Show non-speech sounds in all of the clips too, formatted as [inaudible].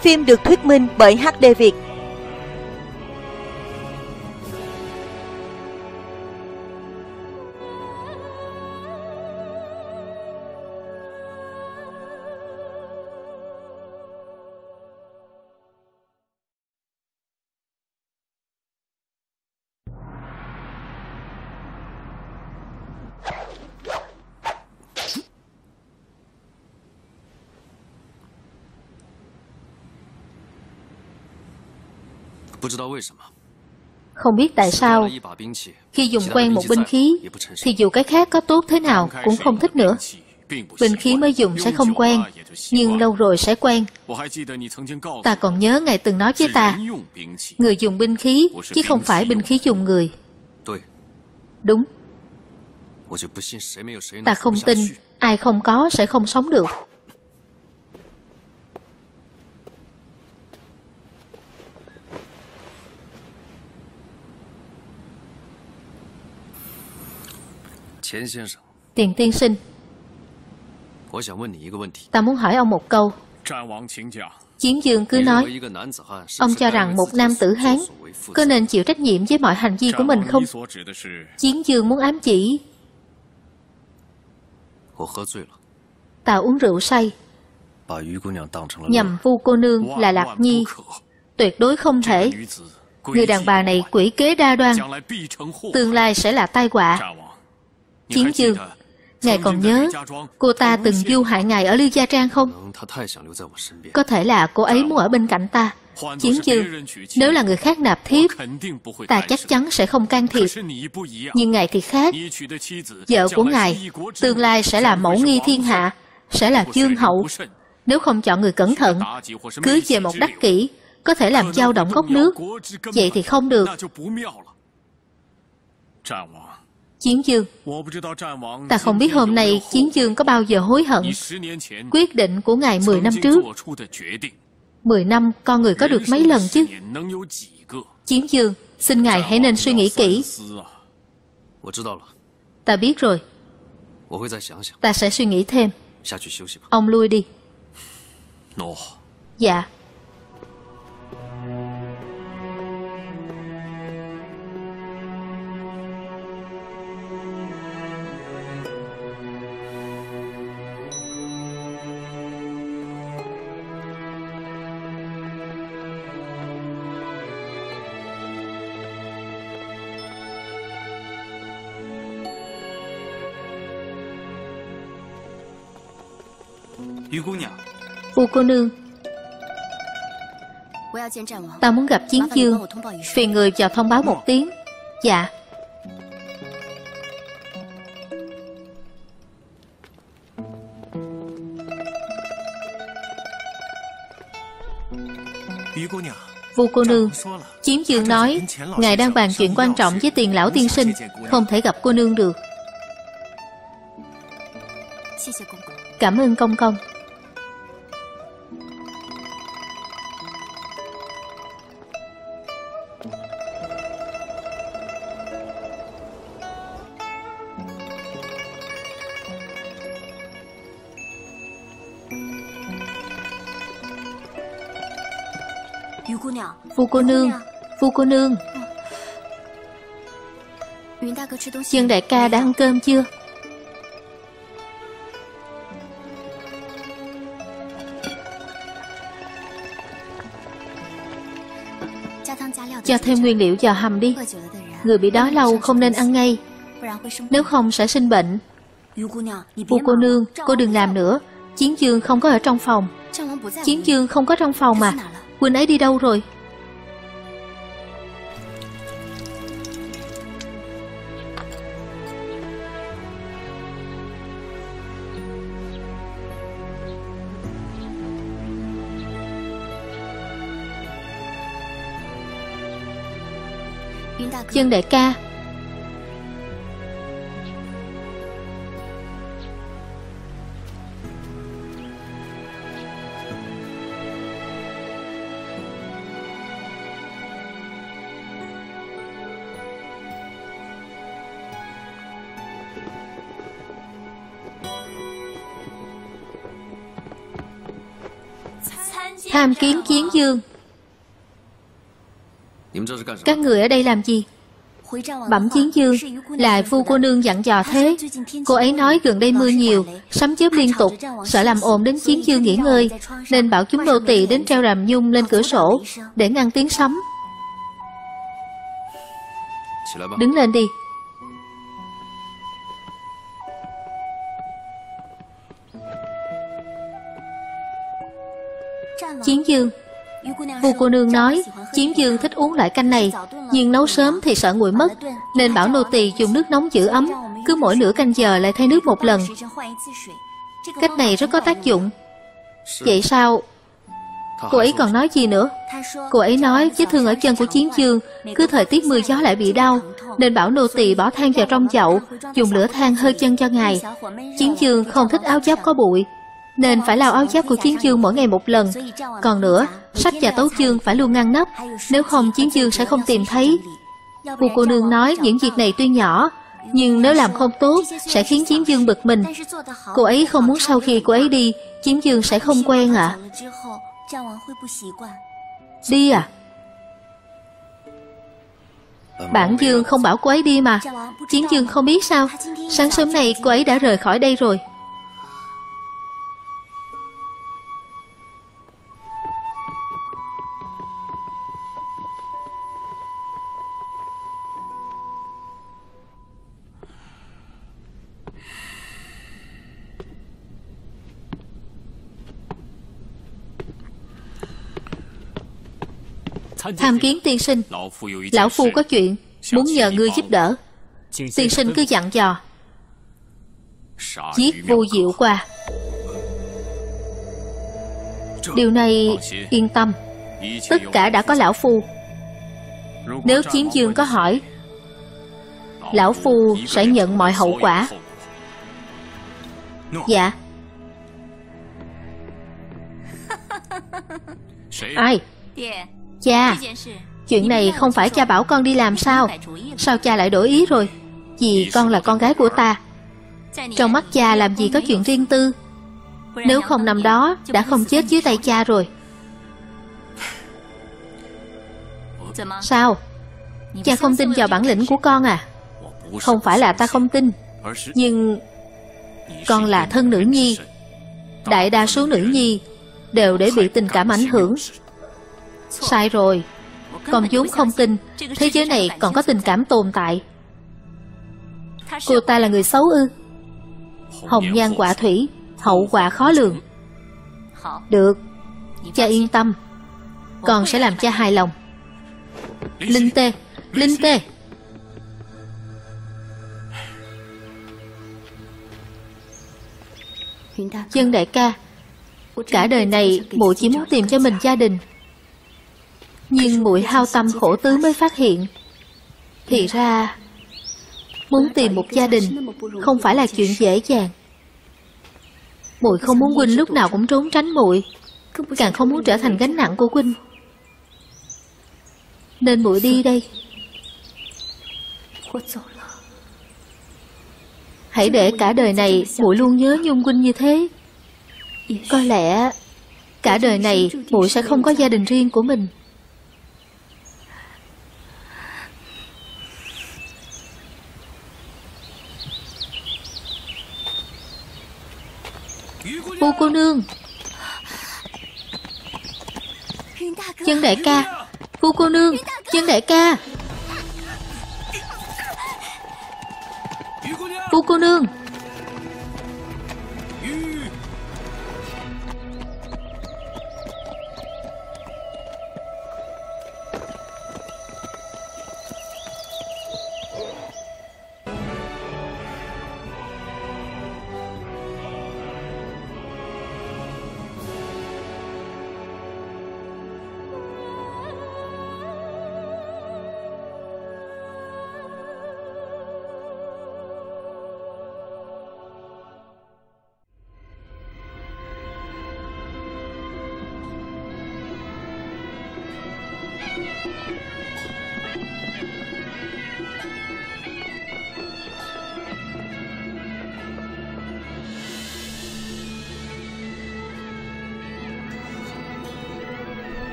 Phim được thuyết minh bởi HD Việt. Không biết tại sao Khi dùng quen một binh khí Thì dù cái khác có tốt thế nào Cũng không thích nữa. Binh khí mới dùng sẽ không quen Nhưng lâu rồi sẽ quen. Ta còn nhớ ngài từng nói với ta Người dùng binh khí Chứ không phải binh khí dùng người. Đúng. Ta không tin Ai không có sẽ không sống được Tiền tiên sinh Ta muốn hỏi ông một câu。Chiến dương cứ nói Ông cho rằng một nam tử Hán Có nên chịu trách nhiệm với mọi hành vi của mình không? Chiến dương muốn ám chỉ。Ta uống rượu say Nhằm vu cô nương là Lạc Nhi. Tuyệt đối không thể. Người đàn bà này quỷ kế đa đoan. Tương lai sẽ là tai họa Chiến dương Ngài còn nhớ cô ta từng du hại ngài ở Lưu Gia Trang không? Có thể là cô ấy muốn ở bên cạnh ta. Chiến dương Nếu là người khác nạp thiếp Ta chắc chắn sẽ không can thiệp. Nhưng ngài thì khác. Vợ của ngài Tương lai sẽ là mẫu nghi thiên hạ Sẽ là dương hậu. Nếu không chọn người cẩn thận Cưới về một đắc kỷ Có thể làm dao động gốc nước. Vậy thì không được Chiến dương. Ta không biết hôm nay Chiến dương có bao giờ hối hận. Quyết định của ngài 10 năm trước. 10 năm con người có được mấy lần chứ? Chiến dương Xin ngài hãy nên suy nghĩ kỹ. Ta biết rồi. Ta sẽ suy nghĩ thêm. Ông lui đi. Dạ Phu cô nương Ta muốn gặp Chiến Dương Phiền người vào thông báo một tiếng. Dạ. Vu cô nương Chiến dương nói Ngài đang bàn chuyện quan trọng với tiền lão tiên sinh. Không thể gặp cô nương được. Cảm ơn công công cô nương. Dương đại ca đã ăn cơm chưa? Cho thêm nguyên liệu vào hầm đi. Người bị đói lâu không nên ăn ngay. Nếu không sẽ sinh bệnh. Phu cô nương, Cô đừng làm nữa. Chiến dương không có ở trong phòng. Chiến dương không có trong phòng mà. Quỳnh ấy đi đâu rồi? Dương đại ca. Tham kiến chiến dương. Các người ở đây làm gì? Bẩm chiến dương là phu cô nương dặn dò thế. Cô ấy nói gần đây mưa nhiều, sấm chớp liên tục, sợ làm ồn đến chiến dương nghỉ ngơi, nên bảo chúng nô tỳ đến treo ràm nhung lên cửa sổ để ngăn tiếng sấm. Đứng lên đi. Chiến dương Phu cô nương nói, Chiến dương thích uống loại canh này. Nhưng nấu sớm thì sợ nguội mất, Nên bảo nô tỳ dùng nước nóng giữ ấm, Cứ mỗi nửa canh giờ lại thay nước một lần. Cách này rất có tác dụng. Vậy sao? Cô ấy còn nói gì nữa? Cô ấy nói, vết thương ở chân của chiến dương, Cứ thời tiết mưa gió lại bị đau, Nên bảo nô tỳ bỏ than vào trong chậu, Dùng lửa than hơi chân cho ngài. Chiến dương không thích áo giáp có bụi nên phải lau áo giáp của chiến dương mỗi ngày một lần. Còn nữa, sách và tấu chương phải luôn ngăn nắp. Nếu không, chiến dương sẽ không tìm thấy. Cô cô nương nói những việc này tuy nhỏ, nhưng nếu làm không tốt, sẽ khiến chiến dương bực mình. Cô ấy không muốn sau khi cô ấy đi, chiến dương sẽ không quen ạ. À. đi à. Bản dương không bảo cô ấy đi mà. Chiến dương không biết sao. Sáng sớm này cô ấy đã rời khỏi đây rồi. Tham kiến tiên sinh. Lão Phu có chuyện Muốn nhờ ngươi giúp đỡ. Tiên sinh cứ dặn dò. Giết vô diệu qua. Điều này yên tâm. Tất cả đã có Lão Phu. Nếu Chiến Dương có hỏi Lão Phu sẽ nhận mọi hậu quả. Dạ. Ai Cha. Chuyện này không phải cha bảo con đi làm sao. Sao cha lại đổi ý rồi? Vì con là con gái của ta. Trong mắt cha làm gì có chuyện riêng tư? Nếu không năm đó, Đã không chết dưới tay cha rồi. Sao? Cha không tin vào bản lĩnh của con à? Không phải là ta không tin, Nhưng Con là thân nữ nhi. Đại đa số nữ nhi Đều để bị tình cảm ảnh hưởng. Sai rồi. Con vốn không tin. Thế giới này còn có tình cảm tồn tại. Cô ta là người xấu ư? Hồng nhan quả thủy, Hậu quả khó lường. Được. Cha yên tâm. Con sẽ làm cha hài lòng. Linh tê Linh tê. Dân đại ca, Cả đời này mụ chỉ muốn tìm cho mình gia đình nhưng muội hao tâm khổ tứ mới phát hiện. Thì ra, Muốn tìm một gia đình Không phải là chuyện dễ dàng. Muội không muốn huynh lúc nào cũng trốn tránh muội càng không muốn trở thành gánh nặng của huynh. Nên muội đi đây. Hãy để cả đời này muội luôn nhớ nhung huynh như thế. Có lẽ cả đời này muội sẽ không có gia đình riêng của mình. Phu cô nương. Chân đại ca. Phu cô nương, Chân đại ca. Phu cô nương.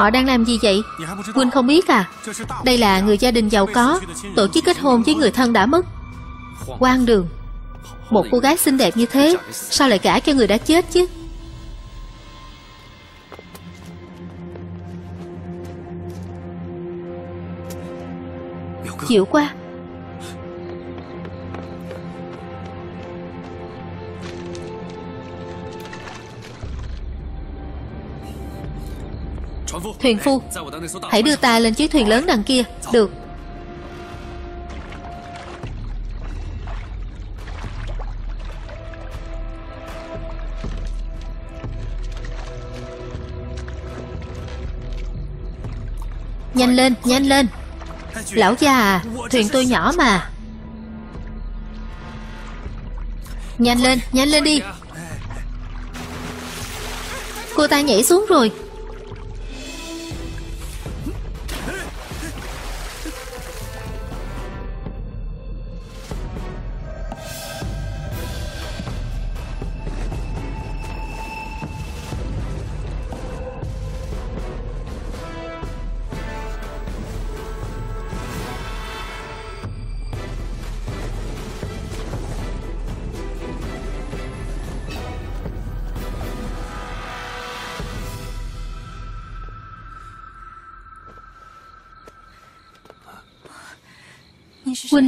Họ đang làm gì vậy? Huynh không biết à? Đây là người gia đình giàu có, Tổ chức kết hôn với người thân đã mất. Quan đường. Một cô gái xinh đẹp như thế, Sao lại gả cho người đã chết chứ? Chịu qua Thuyền phu. Hãy đưa ta lên chiếc thuyền lớn đằng kia. Được. Nhanh lên, nhanh lên. Lão già à Thuyền tôi nhỏ mà. Nhanh lên, nhanh lên đi. Cô ta nhảy xuống rồi.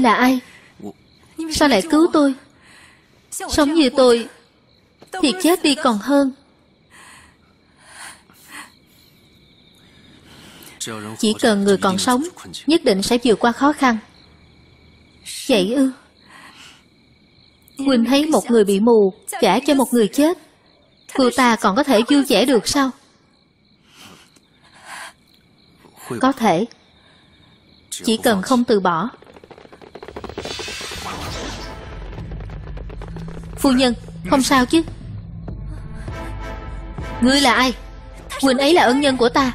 Là ai? Sao lại cứu tôi? Sống như tôi, Thì chết đi còn hơn. Chỉ cần người còn sống, Nhất định sẽ vượt qua khó khăn. Vậy ư? Quỳnh thấy một người bị mù Gả cho một người chết. Cô ta còn có thể vui vẻ được sao? Có thể. Chỉ cần không từ bỏ. Phu nhân, Không sao chứ? Ngươi là ai? Huynh ấy là ân nhân của ta.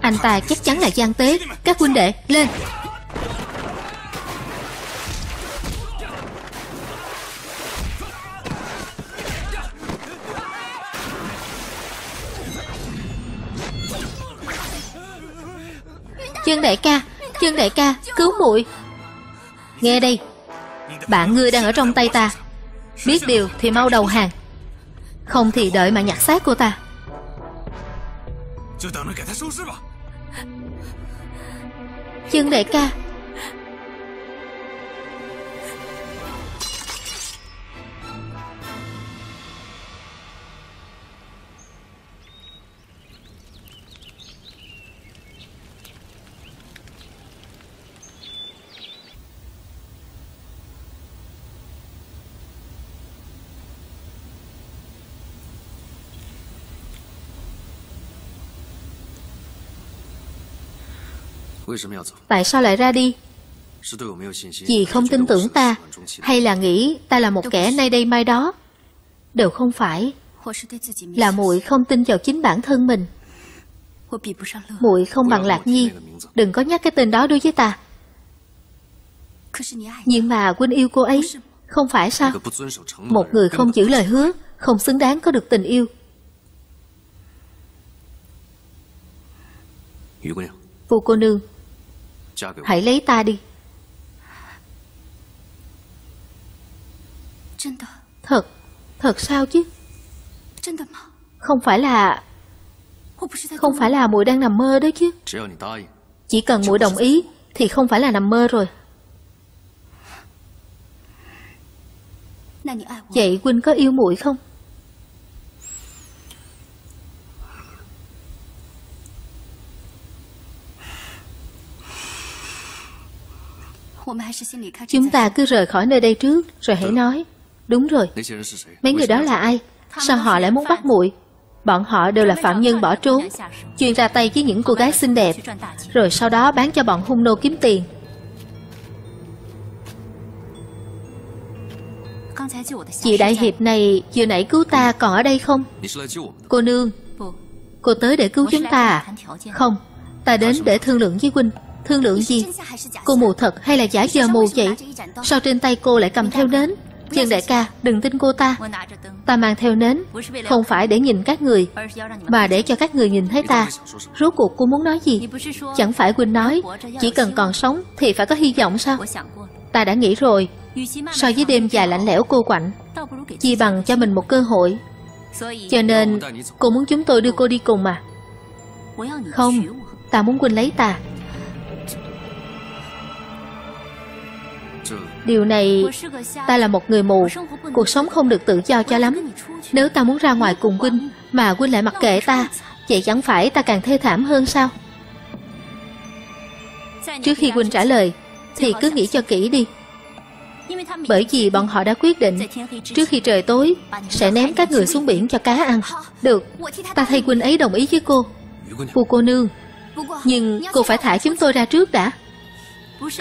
Anh ta chắc chắn là gian tế. Các huynh đệ, lên. Chân đại ca, Chân đại ca, Cứu muội. Nghe đây. Bạn ngươi đang ở trong tay ta. Biết điều thì mau đầu hàng. Không thì đợi mà nhặt xác cô ta. Chân đại ca Tại sao lại ra đi? Dì không tin tưởng ta Hay là nghĩ ta là một kẻ nay đây mai đó? Đều không phải. Là muội không tin vào chính bản thân mình. Muội không bằng lạc nhi. Đừng có nhắc cái tên đó đối với ta. Nhưng mà huynh yêu cô ấy Không phải sao? Một người không giữ lời hứa Không xứng đáng có được tình yêu. Phù cô nương Hãy lấy ta đi. Thật. Thật sao chứ? Không phải là Không phải là muội đang nằm mơ đó chứ. Chỉ cần muội đồng ý Thì không phải là nằm mơ rồi. Vậy huynh có yêu muội không Chúng ta cứ rời khỏi nơi đây trước Rồi hãy nói. Đúng rồi. Mấy người đó là ai? Sao họ lại muốn bắt muội Bọn họ đều là phạm nhân bỏ trốn. Chuyên ra tay với những cô gái xinh đẹp. Rồi sau đó bán cho bọn hung nô kiếm tiền. Chị đại hiệp này vừa nãy cứu ta còn ở đây không? Cô nương Cô tới để cứu chúng ta à? Không Ta đến để thương lượng với huynh Thương lượng gì? Cô mù thật hay là giả giờ mù vậy? Sao trên tay cô lại cầm theo nến? Dương đại ca, đừng tin cô ta. Ta mang theo nến, Không phải để nhìn các người, Mà để cho các người nhìn thấy ta. Rốt cuộc cô muốn nói gì? Chẳng phải Quỳnh nói, Chỉ cần còn sống thì phải có hy vọng sao? Ta đã nghĩ rồi. So với đêm dài lạnh lẽo cô quạnh, Chi bằng cho mình một cơ hội. Cho nên, cô muốn chúng tôi đưa cô đi cùng mà. Không, Ta muốn Quỳnh lấy ta. Điều này, Ta là một người mù. Cuộc sống không được tự do cho lắm. Nếu ta muốn ra ngoài cùng Quynh Mà Quynh lại mặc kệ ta, Vậy chẳng phải ta càng thê thảm hơn sao? Trước khi Quynh trả lời, Thì cứ nghĩ cho kỹ đi. Bởi vì bọn họ đã quyết định, Trước khi trời tối, Sẽ ném các người xuống biển cho cá ăn. Được, Ta thay Quynh ấy đồng ý với cô. Cô cô nương, Nhưng cô phải thả chúng tôi ra trước đã.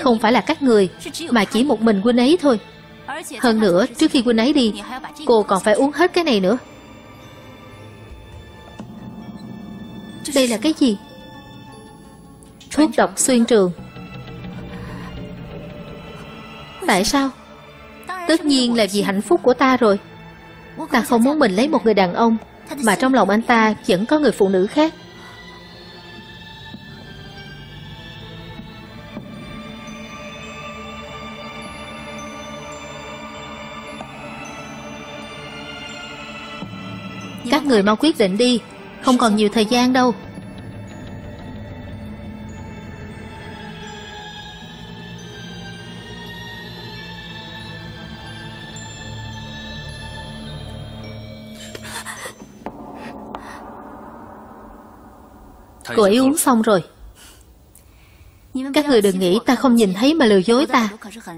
Không phải là các người Mà chỉ một mình Quynh ấy thôi. Hơn nữa trước khi Quynh ấy đi Cô còn phải uống hết cái này nữa. Đây là cái gì? Thuốc độc xuyên trường. Tại sao? Tất nhiên là vì hạnh phúc của ta rồi. Ta không muốn mình lấy một người đàn ông Mà trong lòng anh ta vẫn có người phụ nữ khác người mau quyết định đi. Không còn nhiều thời gian đâu. Cô ấy uống xong rồi. Các người đừng nghĩ ta không nhìn thấy mà lừa dối ta.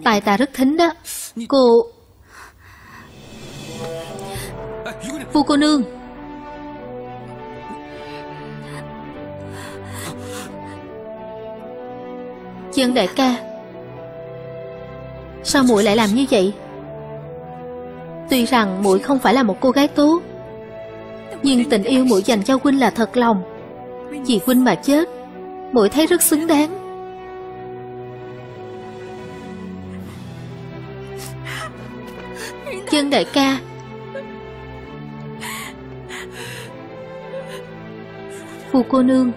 Tài ta rất thính đó. Cô Phu cô nương. Dương đại ca. Sao muội lại làm như vậy? Tuy rằng muội không phải là một cô gái tốt, Nhưng tình yêu muội dành cho huynh là thật lòng. Vì huynh mà chết, muội thấy rất xứng đáng. Chân đại ca. Phù cô nương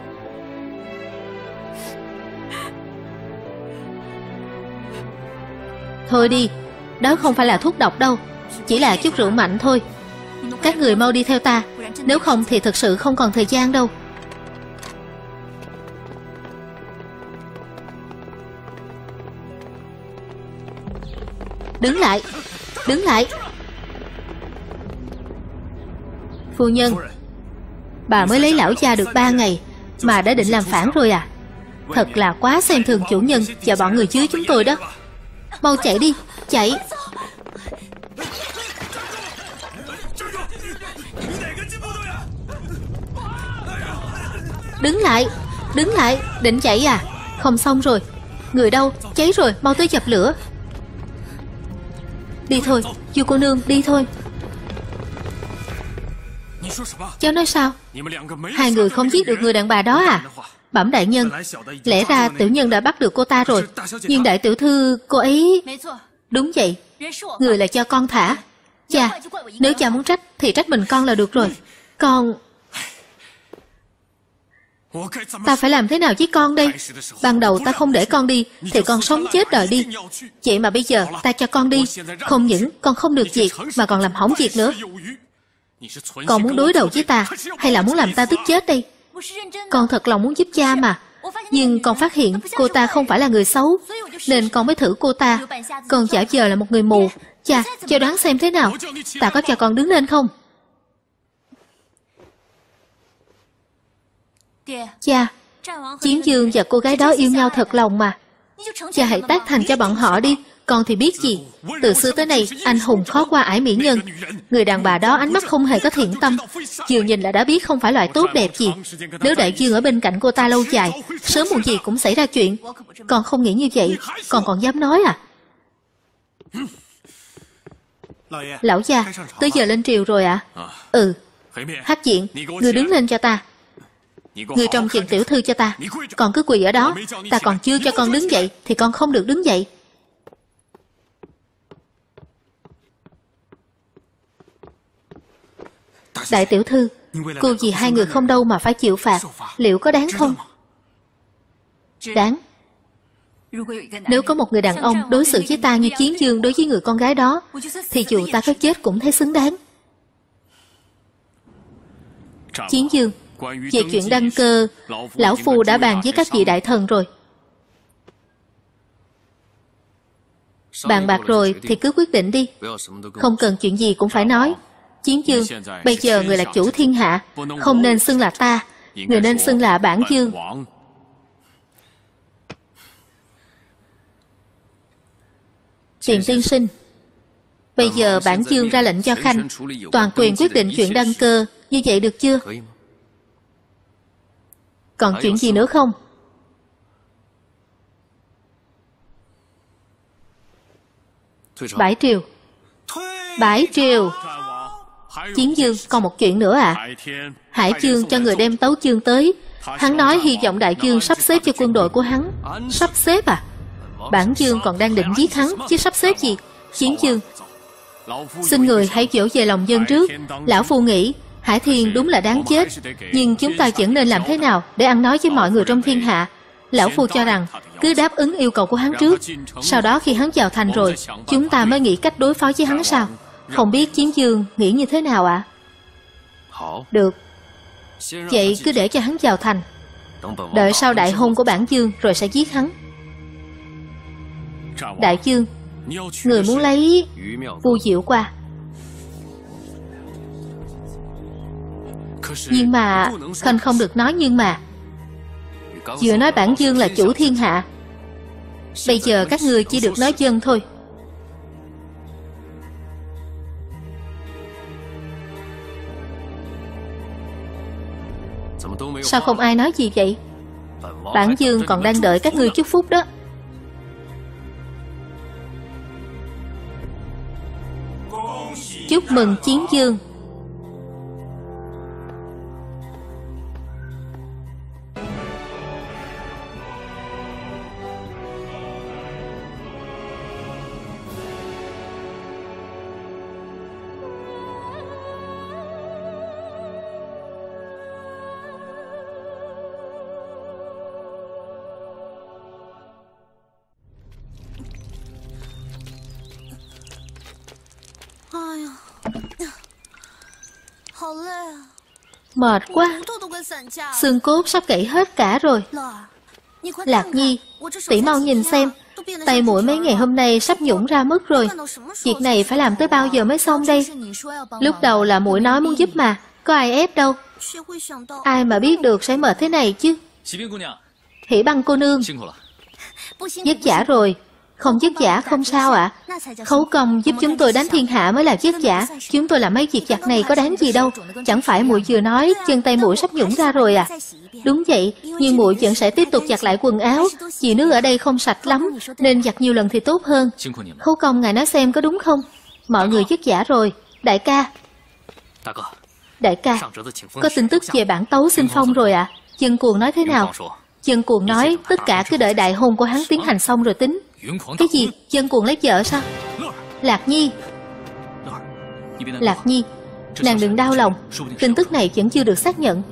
Thôi đi. Đó không phải là thuốc độc đâu, Chỉ là chút rượu mạnh thôi. Các người mau đi theo ta, Nếu không thì thực sự không còn thời gian đâu. Đứng lại Đứng lại. Phu nhân, Bà mới lấy lão cha được ba ngày Mà đã định làm phản rồi à? Thật là quá xem thường chủ nhân Và bọn người dưới chúng tôi đó. Mau chạy đi, Chạy. Đứng lại Đứng lại, Định chạy à? Không xong rồi. Người đâu? Cháy rồi, Mau tới dập lửa. Đi thôi dù cô nương, Đi thôi. Cháu nói sao? Hai người không giết được người đàn bà đó à? Bẩm đại nhân, Lẽ ra tiểu nhân đã bắt được cô ta rồi. Nhưng đại tiểu thư, cô ấy Đúng vậy. Người là cho con thả. Cha, Nếu cha muốn trách Thì trách mình con là được rồi. Con, Ta phải làm thế nào với con đây? Ban đầu ta không để con đi, Thì con sống chết đợi đi. Vậy mà bây giờ ta cho con đi. Không những con không được việc, Mà còn làm hỏng việc nữa. Con muốn đối đầu với ta, Hay là muốn làm ta tức chết đây? Con thật lòng muốn giúp cha mà. Nhưng con phát hiện cô ta không phải là người xấu Nên con mới thử cô ta. Con giả vờ là một người mù. Cha, cho đoán xem thế nào? Ta có cho con đứng lên không? Cha, Chiến Dương và cô gái đó yêu nhau thật lòng mà. Cha hãy tác thành cho bọn họ đi. Con thì biết gì? Từ xưa tới nay, anh hùng khó qua ải mỹ nhân. Người đàn bà đó, ánh mắt không hề có thiện tâm. Vừa nhìn là đã biết không phải loại tốt đẹp gì. Nếu đại dương ở bên cạnh cô ta lâu dài, Sớm muộn gì cũng xảy ra chuyện. Con không nghĩ như vậy. Con còn dám nói à? Lão gia, Tới giờ lên triều rồi ạ à? Ừ. Hát diện, Người đứng lên cho ta. Người trong chuyện tiểu thư cho ta. Còn cứ quỳ ở đó. Ta còn chưa cho con đứng dậy Thì con không được đứng dậy. Đại tiểu thư, Cô vì hai người không đâu mà phải chịu phạt. Liệu có đáng không? Đáng. Nếu có một người đàn ông đối xử với ta như chiến dương đối với người con gái đó, Thì dù ta có chết cũng thấy xứng đáng. Chiến dương về chuyện đăng cơ Lão Phu đã bàn với các vị đại thần rồi. Bàn bạc rồi thì cứ quyết định đi. Không cần chuyện gì cũng phải nói. Chiến dương Bây giờ người là chủ thiên hạ. Không nên xưng là ta Người nên xưng là bản dương. Tiền tiên sinh Bây giờ bản dương ra lệnh cho Khanh. Toàn quyền quyết định chuyện đăng cơ. Như vậy được chưa Còn chuyện gì nữa không? Bãi triều. Bãi triều. Chiến dương còn một chuyện nữa à? Hải chương cho người đem tấu chương tới. Hắn nói hy vọng đại dương sắp xếp cho quân đội của hắn. Sắp xếp à? Bản dương còn đang định giết hắn Chứ sắp xếp gì? Chiến dương. Xin người hãy dỗ về lòng dân trước. Lão Phu nghĩ Hải Thiên đúng là đáng chết, Nhưng chúng ta vẫn nên làm thế nào Để ăn nói với mọi người trong thiên hạ? Lão Phu cho rằng, cứ đáp ứng yêu cầu của hắn trước, Sau đó khi hắn vào thành rồi, Chúng ta mới nghĩ cách đối phó với hắn sao? Không biết Chiến Dương nghĩ như thế nào ạ? À? Được. Vậy cứ để cho hắn vào thành. Đợi sau đại hôn của bản Dương Rồi sẽ giết hắn. Đại Dương, Người muốn lấy Vu Diệu qua. Nhưng mà Khanh không được nói nhưng mà. Vừa nói bản dương là chủ thiên hạ. Bây giờ các người chỉ được nói dân thôi. Sao không ai nói gì vậy? Bản dương còn đang đợi các ngươi chúc phúc đó. Chúc mừng chiến dương. Mệt quá. Xương cốt sắp gãy hết cả rồi. Lạc Nhi Tỷ mau nhìn xem. Tay mũi mấy ngày hôm nay sắp nhũng ra mất rồi. Việc này phải làm tới bao giờ mới xong đây? Lúc đầu là mũi nói muốn giúp mà. Có ai ép đâu? Ai mà biết được sẽ mệt thế này chứ? Hỷ băng cô nương. Vất giả rồi không vất giả không sao ạ. À? Khấu công giúp chúng tôi đánh thiên hạ mới là vất giả. Chúng tôi làm mấy việc giặt này có đáng gì đâu. Chẳng phải muội vừa nói, Chân tay muội sắp nhũng ra rồi à? Đúng vậy, Nhưng muội vẫn sẽ tiếp tục giặt lại quần áo. Vì nước ở đây không sạch lắm, Nên giặt nhiều lần thì tốt hơn. Khấu công, ngài nói xem có đúng không? Mọi người vất giả rồi. Đại ca. Đại ca, Có tin tức về bản tấu sinh phong rồi ạ à? Dân cuồng nói thế nào? Dân cuồng nói, tất cả cứ đợi đại hôn của hắn tiến hành xong rồi tính cái gì? Dân cuồng lấy vợ sao? Lạc Nhi. Lạc Nhi. Nàng đừng đau lòng. Tin tức này vẫn chưa được xác nhận.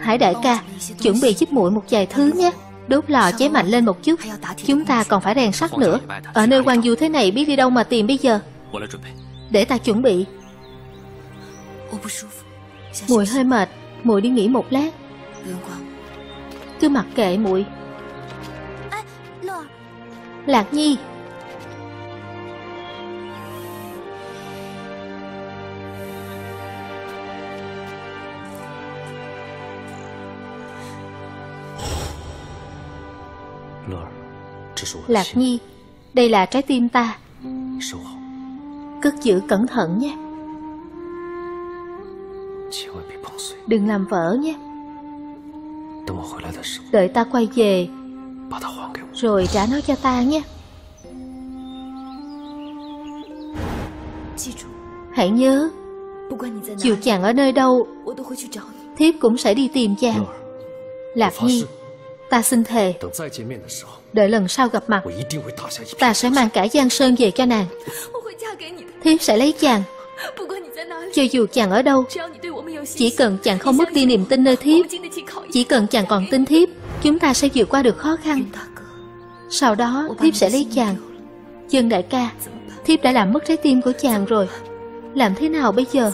Hải đại ca Chuẩn bị giúp muội một vài thứ nhé. Đốt lò cháy mạnh lên một chút. Chúng ta còn phải rèn sắt nữa. Ở nơi quan du thế này biết đi đâu mà tìm bây giờ. Để ta chuẩn bị. Muội hơi mệt. Muội đi nghỉ một lát. Cứ mặc kệ muội Lạc Nhi. Lạc Nhi Đây là trái tim ta. Cất giữ cẩn thận nhé. Đừng làm vỡ nhé. Đợi ta quay về rồi trả nó cho ta nhé Hãy nhớ Dù chàng ở nơi đâu Thiếp cũng sẽ đi tìm chàng Lạc Nhi Ta xin thề Đợi lần sau gặp mặt Ta sẽ mang cả Giang Sơn về cho nàng Thiếp sẽ lấy chàng Cho dù chàng ở đâu Chỉ cần chàng không mất đi niềm tin nơi thiếp Chỉ cần chàng còn tin thiếp Chúng ta sẽ vượt qua được khó khăn. Sau đó, thiếp sẽ lấy chàng. Dương đại ca, Thiếp đã làm mất trái tim của chàng rồi. Làm thế nào bây giờ?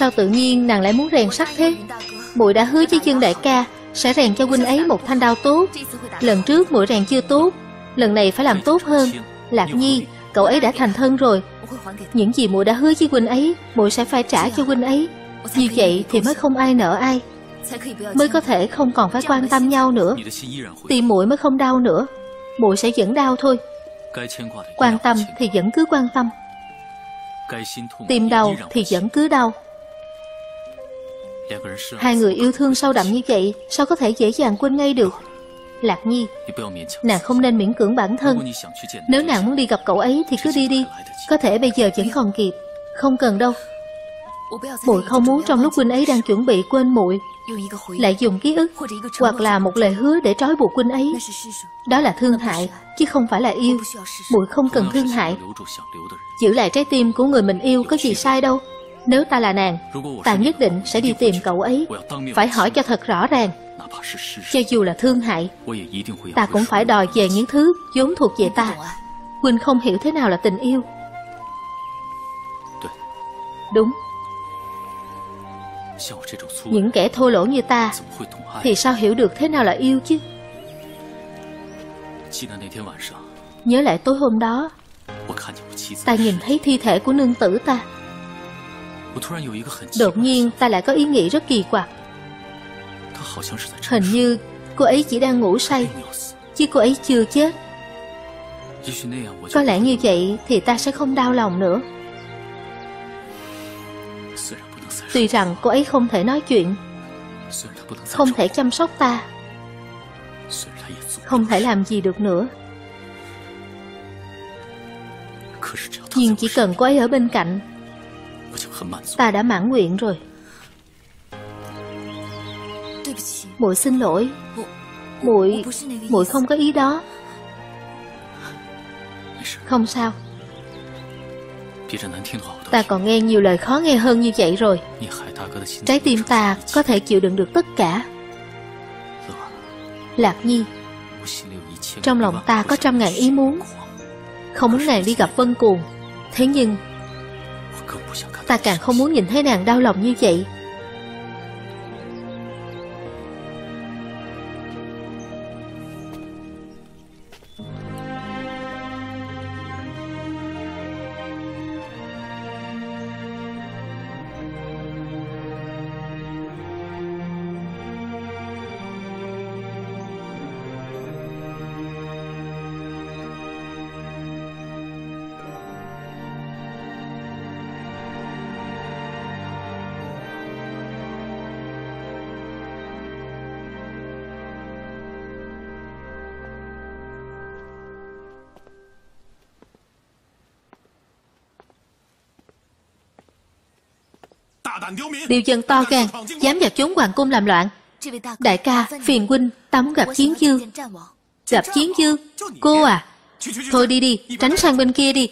Sao tự nhiên nàng lại muốn rèn sắt thế? Muội đã hứa với Dương đại ca Sẽ rèn cho huynh ấy một thanh đao tốt. Lần trước muội rèn chưa tốt Lần này phải làm tốt hơn. Lạc Nhi, cậu ấy đã thành thân rồi. Những gì muội đã hứa với huynh ấy muội sẽ phải trả cho huynh ấy. Như vậy thì mới không ai nợ ai. Mới có thể không còn phải quan tâm nhau nữa. Tim muội mới không đau nữa. Muội sẽ vẫn đau thôi. Quan tâm thì vẫn cứ quan tâm. Tim đau thì vẫn cứ đau. Hai người yêu thương sâu đậm như vậy Sao có thể dễ dàng quên ngay được? Lạc Nhi Nàng không nên miễn cưỡng bản thân. Nếu nàng muốn đi gặp cậu ấy thì cứ đi đi Có thể bây giờ vẫn còn kịp Không cần đâu. Muội không muốn trong lúc huynh ấy đang chuẩn bị quên muội lại dùng ký ức hoặc là một lời hứa để trói buộc huynh ấy. Đó là thương hại chứ không phải là yêu. Muội không cần thương hại. Giữ lại trái tim của người mình yêu có gì sai đâu nếu ta là nàng ta nhất định sẽ đi tìm cậu ấy. phải hỏi cho thật rõ ràng. cho dù là thương hại ta cũng phải đòi về những thứ vốn thuộc về ta. Huynh không hiểu thế nào là tình yêu. Đúng. Những kẻ thô lỗ như ta Thì sao hiểu được thế nào là yêu chứ? Nhớ lại tối hôm đó Ta nhìn thấy thi thể của nương tử ta Đột nhiên ta lại có ý nghĩ rất kỳ quặc. Hình như cô ấy chỉ đang ngủ say Chứ cô ấy chưa chết. Có lẽ như vậy thì ta sẽ không đau lòng nữa. Tuy rằng cô ấy không thể nói chuyện Không thể chăm sóc ta Không thể làm gì được nữa. Nhưng chỉ cần cô ấy ở bên cạnh Ta đã mãn nguyện rồi. Muội xin lỗi. Muội muội không có ý đó. Không sao. Ta còn nghe nhiều lời khó nghe hơn như vậy rồi. Trái tim ta có thể chịu đựng được tất cả. Lạc Nhi Trong lòng ta có trăm ngàn ý muốn. Không muốn nàng đi gặp Vân Cuồng. Thế nhưng Ta càng không muốn nhìn thấy nàng đau lòng như vậy. Điều dân to gan Dám vào chốn hoàng cung làm loạn. Đại ca, phiền huynh Ta muốn gặp chiến dương Gặp chiến dương Cô à Thôi đi đi, tránh sang bên kia đi.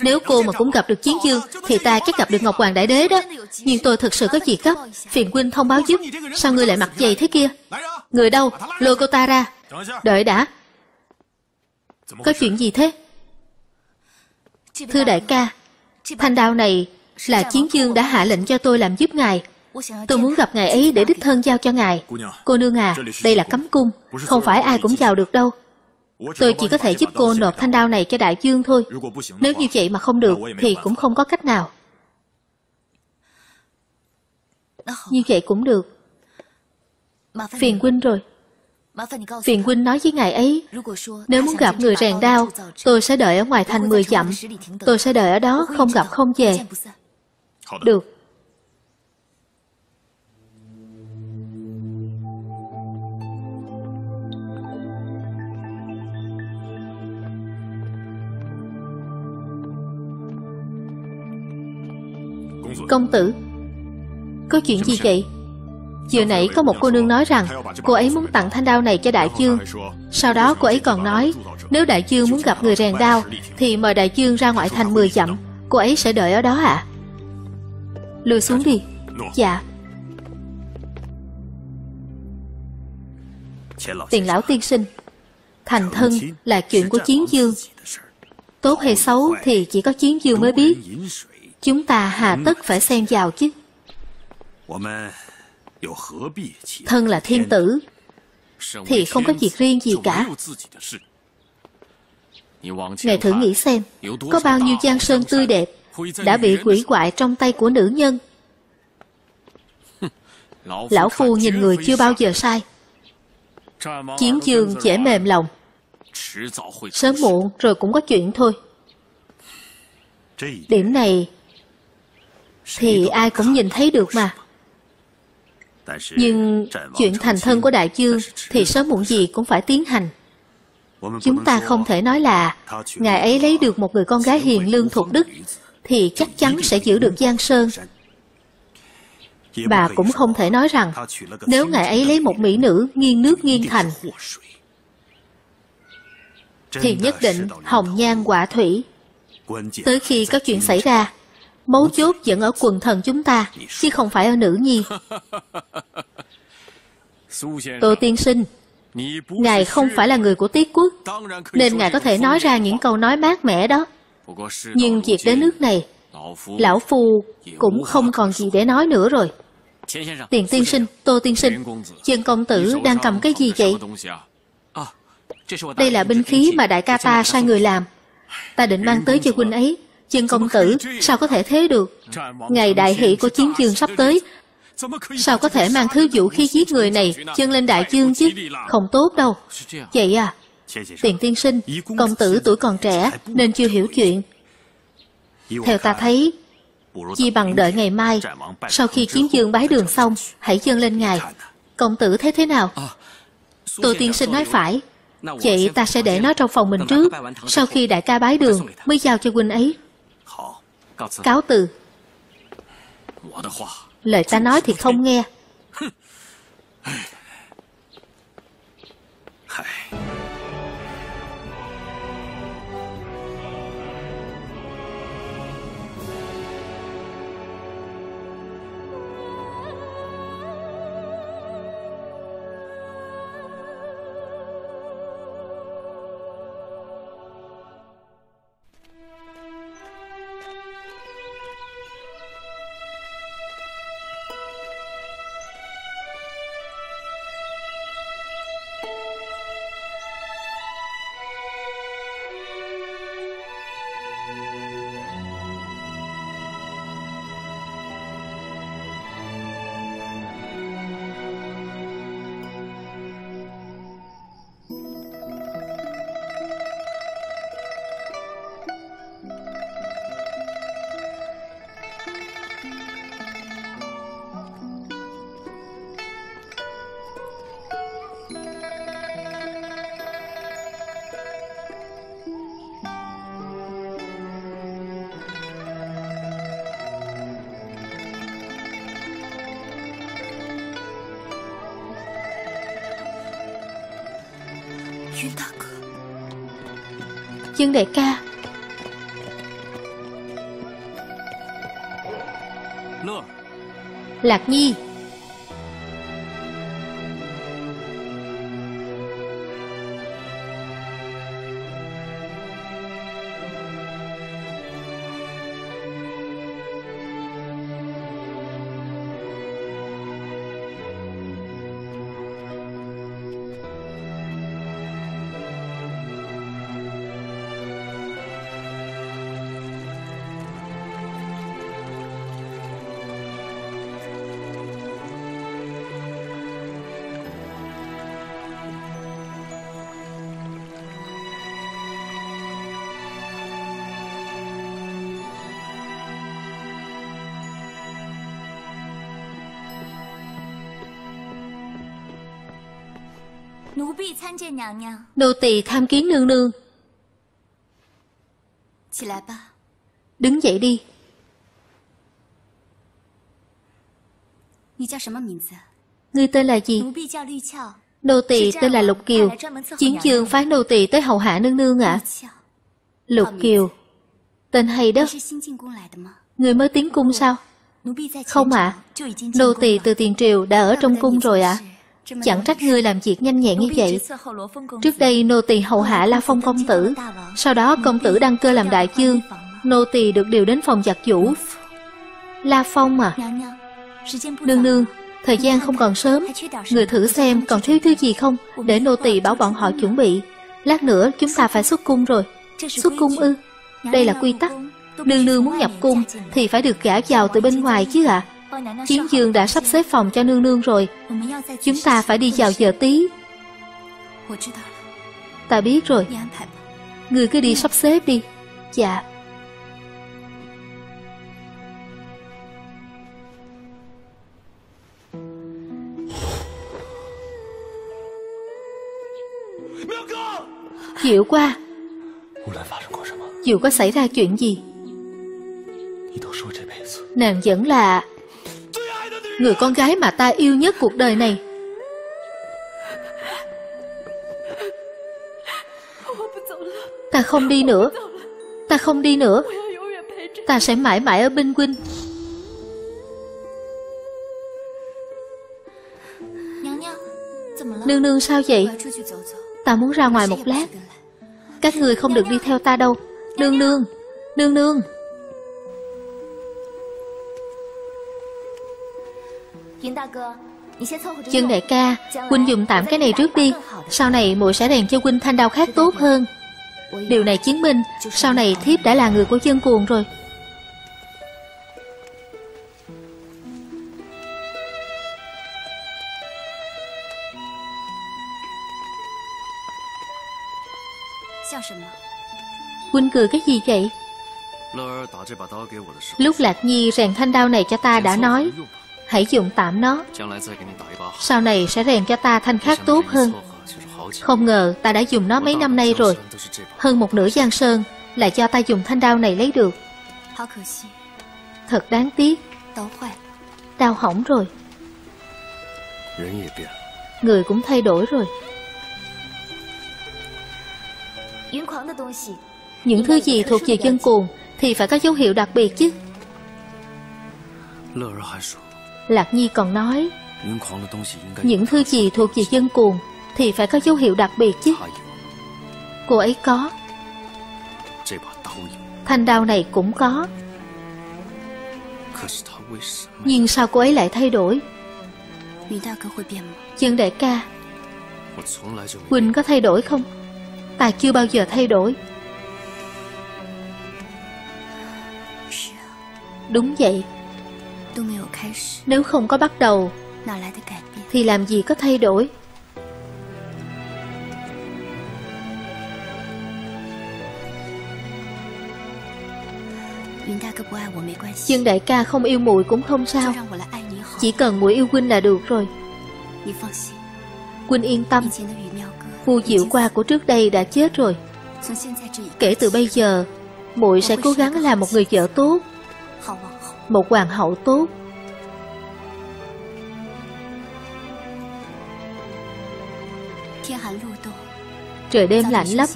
Nếu cô mà cũng gặp được chiến dương Thì ta chắc gặp được Ngọc Hoàng Đại Đế đó. Nhưng tôi thực sự có gì gấp. Phiền huynh thông báo giúp. Sao ngươi lại mặc giày thế kia? Người đâu, lôi cô ta ra. Đợi đã. Có chuyện gì thế? Thưa đại ca Thanh đao này là chiến dương đã hạ lệnh cho tôi làm giúp ngài. Tôi muốn gặp ngài ấy để đích thân giao cho ngài. Cô nương à, đây là cấm cung. Không phải ai cũng vào được đâu. Tôi chỉ có thể giúp cô nộp thanh đao này cho đại dương thôi. Nếu như vậy mà không được Thì cũng không có cách nào. Như vậy cũng được. Phiền huynh rồi. Phiền huynh nói với ngài ấy Nếu muốn gặp người rèn đao Tôi sẽ đợi ở ngoài thành 10 dặm. Tôi sẽ đợi ở đó không gặp không về. Được. Công tử Có chuyện gì vậy? Vừa nãy có một cô nương nói rằng Cô ấy muốn tặng thanh đao này cho Đại chương. Sau đó cô ấy còn nói Nếu Đại chương muốn gặp người rèn đao Thì mời Đại chương ra ngoại thành 10 dặm. Cô ấy sẽ đợi ở đó ạ. à? Lùi xuống đi. Dạ. Tiền lão tiên sinh Thành thân là chuyện của chiến dương. Tốt hay xấu thì chỉ có chiến dương mới biết. Chúng ta hà tất phải xen vào chứ. Thân là thiên tử Thì không có việc riêng gì cả. Ngài thử nghĩ xem Có bao nhiêu giang sơn tươi đẹp Đã bị quỷ quại trong tay của nữ nhân. Lão Phu nhìn người chưa bao giờ sai. Chiến dương dễ mềm lòng. Sớm muộn rồi cũng có chuyện thôi. Điểm này Thì ai cũng nhìn thấy được mà. Nhưng chuyện thành thân của đại dương Thì sớm muộn gì cũng phải tiến hành. Chúng ta không thể nói là Ngài ấy lấy được một người con gái hiền lương thuộc đức Thì chắc chắn sẽ giữ được Giang Sơn. Bà cũng không thể nói rằng Nếu ngài ấy lấy một mỹ nữ nghiêng nước nghiêng thành Thì nhất định hồng nhan quả thủy. Tới khi có chuyện xảy ra Mấu chốt vẫn ở quần thần chúng ta Chứ không phải ở nữ nhi. [laughs] Tô tiên sinh Ngài không phải là người của tiết quốc Nên Ngài có thể nói ra những câu nói mát mẻ đó nhưng việc đến nước này Lão Phu cũng không còn gì để nói nữa rồi. Tiền tiên sinh, Tô tiên sinh Chân công tử đang cầm cái gì vậy? Đây là binh khí mà đại ca ta sai người làm. Ta định mang tới cho huynh ấy. Chân công tử sao có thể thế được? Ngày đại hỷ của chiến dương sắp tới Sao có thể mang thứ vũ khí giết người này Chân lên đại dương chứ? Không tốt đâu. Vậy à? Tiền tiên sinh Công tử tuổi còn trẻ, Nên chưa hiểu chuyện. Theo ta thấy, Chi bằng đợi ngày mai, Sau khi kiếm dương bái đường xong, Hãy dâng lên ngài. Công tử thấy thế nào? Tô tiên sinh nói phải. Vậy ta sẽ để nó trong phòng mình trước, Sau khi đại ca bái đường Mới giao cho huynh ấy. Cáo từ. Lời ta nói thì không nghe. Dương đại ca. Lạc Nhi Nô tỳ tham kiến nương nương. Đứng dậy đi. Ngươi tên là gì? Nô tỳ tên là Lục Kiều. Chiến dương phái nô tỳ tới hầu hạ nương nương ạ. Lục Kiều. Tên hay đó. Người mới tiến cung sao? Không ạ. Nô tỳ từ tiền triều đã ở trong cung rồi ạ Chẳng trách ngươi làm việc nhanh nhẹn như vậy. Trước đây, nô tỳ hầu hạ La Phong công tử. Sau đó, công tử đăng cơ làm đại dương Nô tỳ được điều đến phòng giặt vũ. La Phong à Nương nương, Thời gian không còn sớm. Người thử xem còn thiếu thứ gì không Để nô tỳ bảo bọn họ chuẩn bị. Lát nữa, chúng ta phải xuất cung rồi. Xuất cung ư? Đây là quy tắc. Nương nương muốn nhập cung Thì phải được gả vào từ bên ngoài chứ ạ. à. Chiến dương đã sắp xếp phòng cho nương nương rồi. Chúng ta phải đi vào giờ tí. Ta biết rồi. Người cứ đi sắp xếp đi. Dạ. Diệu qua. Diệu có xảy ra chuyện gì? Nàng vẫn là Người con gái mà ta yêu nhất cuộc đời này. Ta không đi nữa. Ta không đi nữa. Ta sẽ mãi mãi ở bên huynh Nương nương sao vậy? Ta muốn ra ngoài một lát. Các người không được đi theo ta đâu. Nương nương Nương nương. Dương đại ca Huynh dùng tạm cái này trước đi. Sau này muội sẽ rèn cho Huynh thanh đao khác tốt hơn. Điều này chứng minh Sau này thiếp đã là người của dân cuồng rồi. Huynh cười cái gì vậy? Lúc Lạc Nhi rèn thanh đao này cho ta đã nói Hãy dùng tạm nó. Sau này sẽ rèn cho ta thanh khác tốt hơn. Không ngờ ta đã dùng nó mấy năm nay rồi. Hơn một nửa giang sơn Là do ta dùng thanh đao này lấy được. Thật đáng tiếc. Đau hỏng rồi. Người cũng thay đổi rồi. Những thứ gì thuộc về dân cuồng Thì phải có dấu hiệu đặc biệt chứ Lạc Nhi còn nói, Những thứ gì thuộc về dân cuồng Thì phải có dấu hiệu đặc biệt chứ. Cô ấy có. Thanh đao này cũng có. Nhưng sao cô ấy lại thay đổi? Dân đại ca, Quỳnh có thay đổi không? Ta chưa bao giờ thay đổi. Đúng vậy. Nếu không có bắt đầu Thì làm gì có thay đổi? Dương đại ca không yêu muội cũng không sao. Chỉ cần muội yêu huynh là được rồi. Huynh yên tâm. Phu diệu qua của trước đây đã chết rồi. Kể từ bây giờ muội sẽ cố gắng làm một người vợ tốt Một hoàng hậu tốt. Trời đêm lạnh lắm.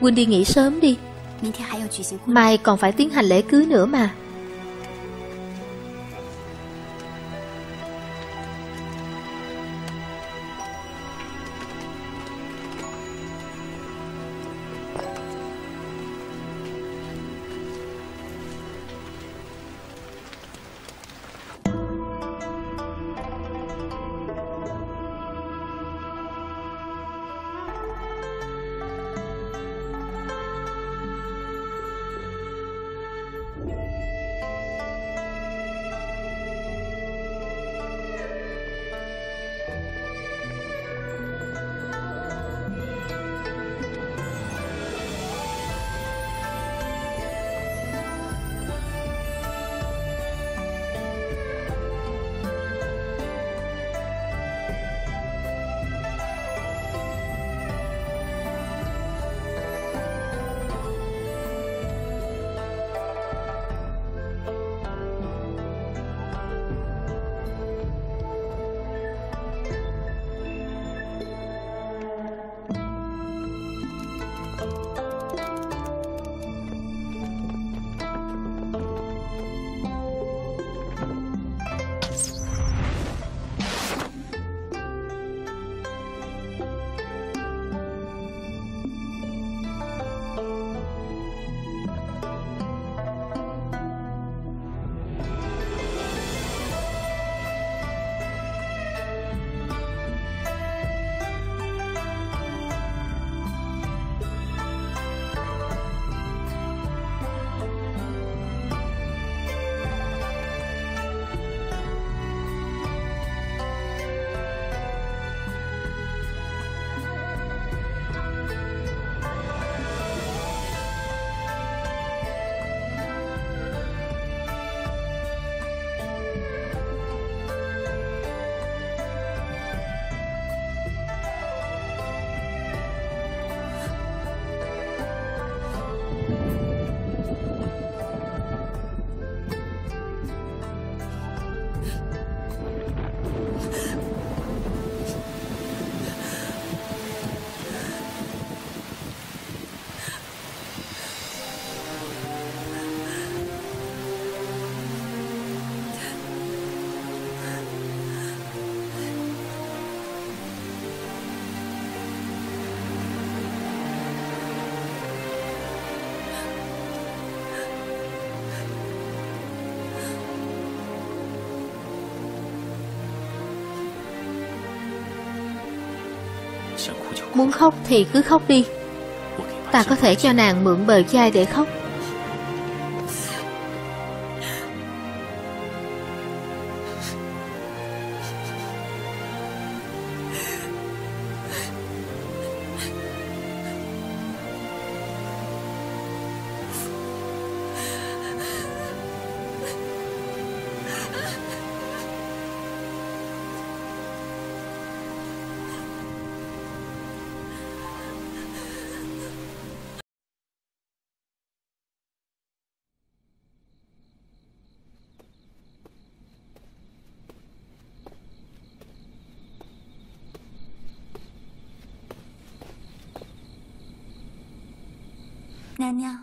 Huynh đi nghỉ sớm đi. Mai còn phải tiến hành lễ cưới nữa mà Muốn khóc thì cứ khóc đi. Ta có thể cho nàng mượn bờ chai để khóc.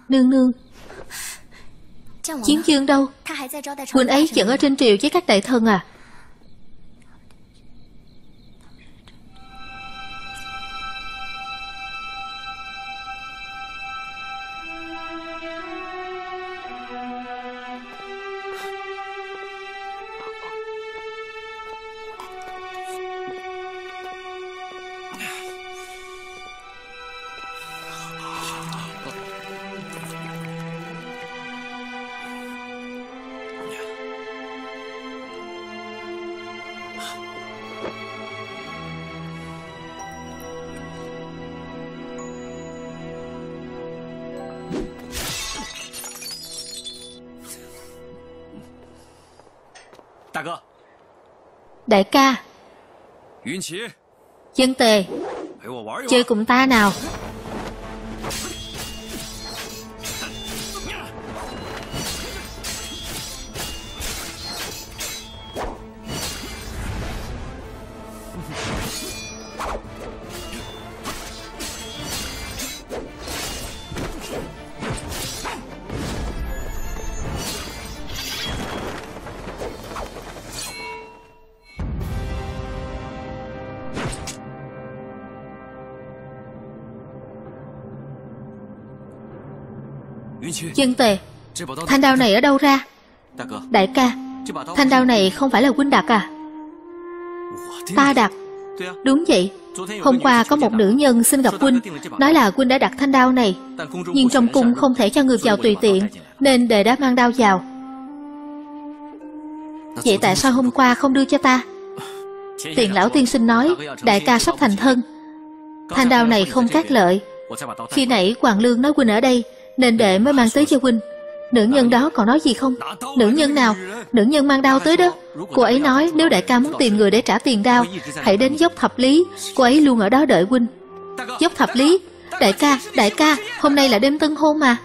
Nương nương. Chiến dương đâu? Huynh ấy vẫn ở trên triều với các đại thân à Đại ca. Dân tề Chơi cùng ta nào Dân tề Thanh đao này ở đâu ra? Đại ca Thanh đao này không phải là huynh đặt à? Ta đặt Đúng vậy. Hôm qua có một nữ nhân xin gặp huynh Nói là huynh đã đặt thanh đao này. Nhưng trong cung không thể cho người vào tùy tiện Nên đề đã mang đao vào. Vậy tại sao hôm qua không đưa cho ta? Tiền lão tiên sinh nói Đại ca sắp thành thân. Thanh đao này không cát lợi. Khi nãy Hoàng Lương nói huynh ở đây nên đệ mới mang tới cho huynh. Nữ nhân đó còn nói gì không? Nữ nhân nào? Nữ nhân mang đao tới đó. Cô ấy nói nếu đại ca muốn tìm người để trả tiền đao Hãy đến dốc thập lý. Cô ấy luôn ở đó đợi huynh. Dốc thập lý? Đại ca, đại ca Hôm nay là đêm tân hôn mà.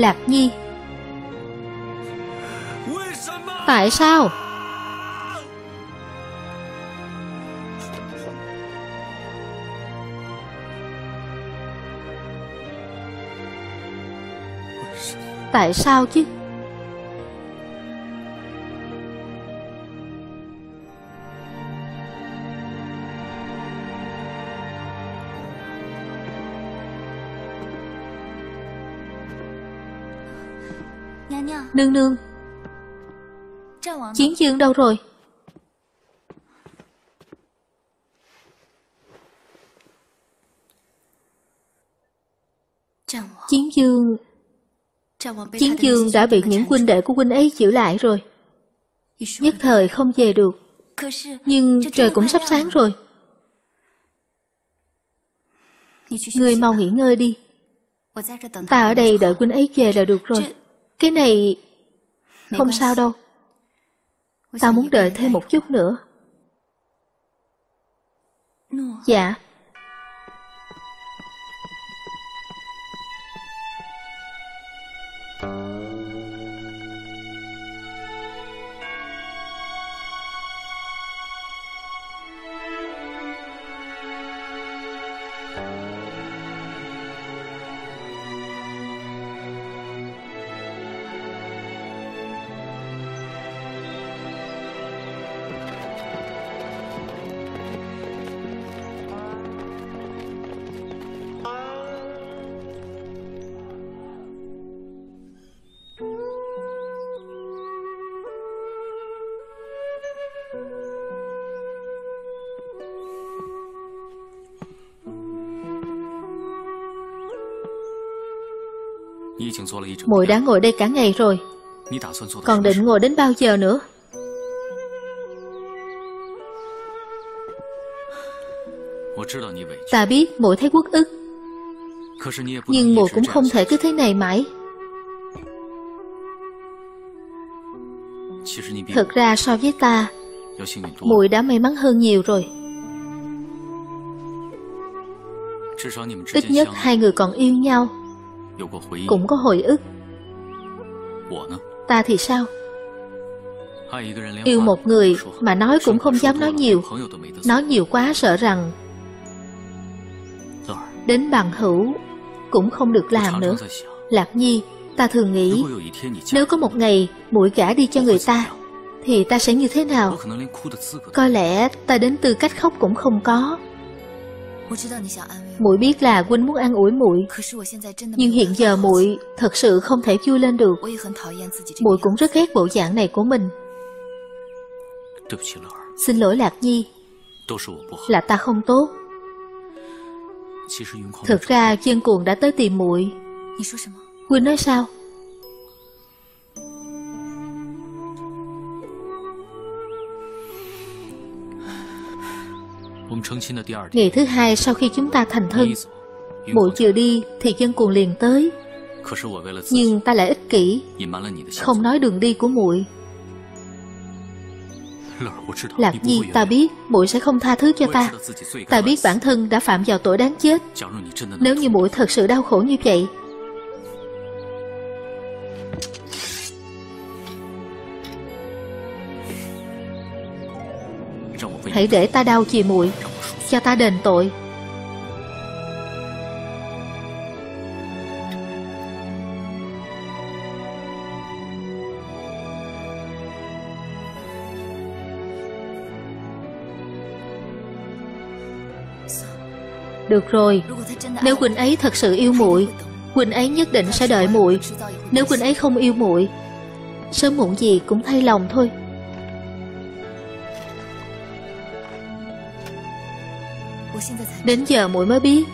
Lạc Nhi. Tại sao? Tại sao chứ? Nương nương. Chiến dương đâu rồi? Chiến dương Chiến dương đã bị những huynh đệ của huynh ấy giữ lại rồi. Nhất thời không về được. Nhưng trời cũng sắp sáng rồi. Ngươi mau nghỉ ngơi đi. Ta ở đây đợi huynh ấy về là được rồi. Cái này không sao đâu. Ta muốn đợi thêm một chút nữa. Dạ Muội đã ngồi đây cả ngày rồi. Còn định ngồi đến bao giờ nữa? Ta biết muội thấy quốc ức. Nhưng muội cũng không thể cứ thế này mãi. Thực ra so với ta muội đã may mắn hơn nhiều rồi. Ít nhất hai người còn yêu nhau Cũng có hồi ức。Ta thì sao Yêu một người mà nói cũng không dám nói nhiều。Nói nhiều quá sợ rằng Đến bằng hữu Cũng không được làm nữa。Lạc Nhi Ta thường nghĩ Nếu có một ngày muội gả đi cho người ta Thì ta sẽ như thế nào？Có lẽ ta đến tư cách khóc cũng không có muội biết là huynh muốn an ủi muội. nhưng hiện giờ muội thật sự không thể vui lên được. muội cũng rất ghét bộ dạng này của mình. xin lỗi lạc nhi. là ta không tốt. thực ra chân cuồng đã tới tìm muội. Huynh nói sao Ngày thứ hai sau khi chúng ta thành thân Muội chưa đi thì dân cuồng liền tới. Nhưng ta lại ích kỷ Không nói đường đi của muội. Lạc Nhi ta biết muội sẽ không tha thứ cho ta. Ta biết bản thân đã phạm vào tội đáng chết. Nếu như muội thật sự đau khổ như vậy Hãy để ta đau chì muội cho ta đền tội Được rồi, nếu Quỳnh ấy thật sự yêu muội, Quỳnh ấy nhất định sẽ đợi muội. Nếu Quỳnh ấy không yêu muội, sớm muộn gì cũng thay lòng thôi. Đến giờ muội mới biết.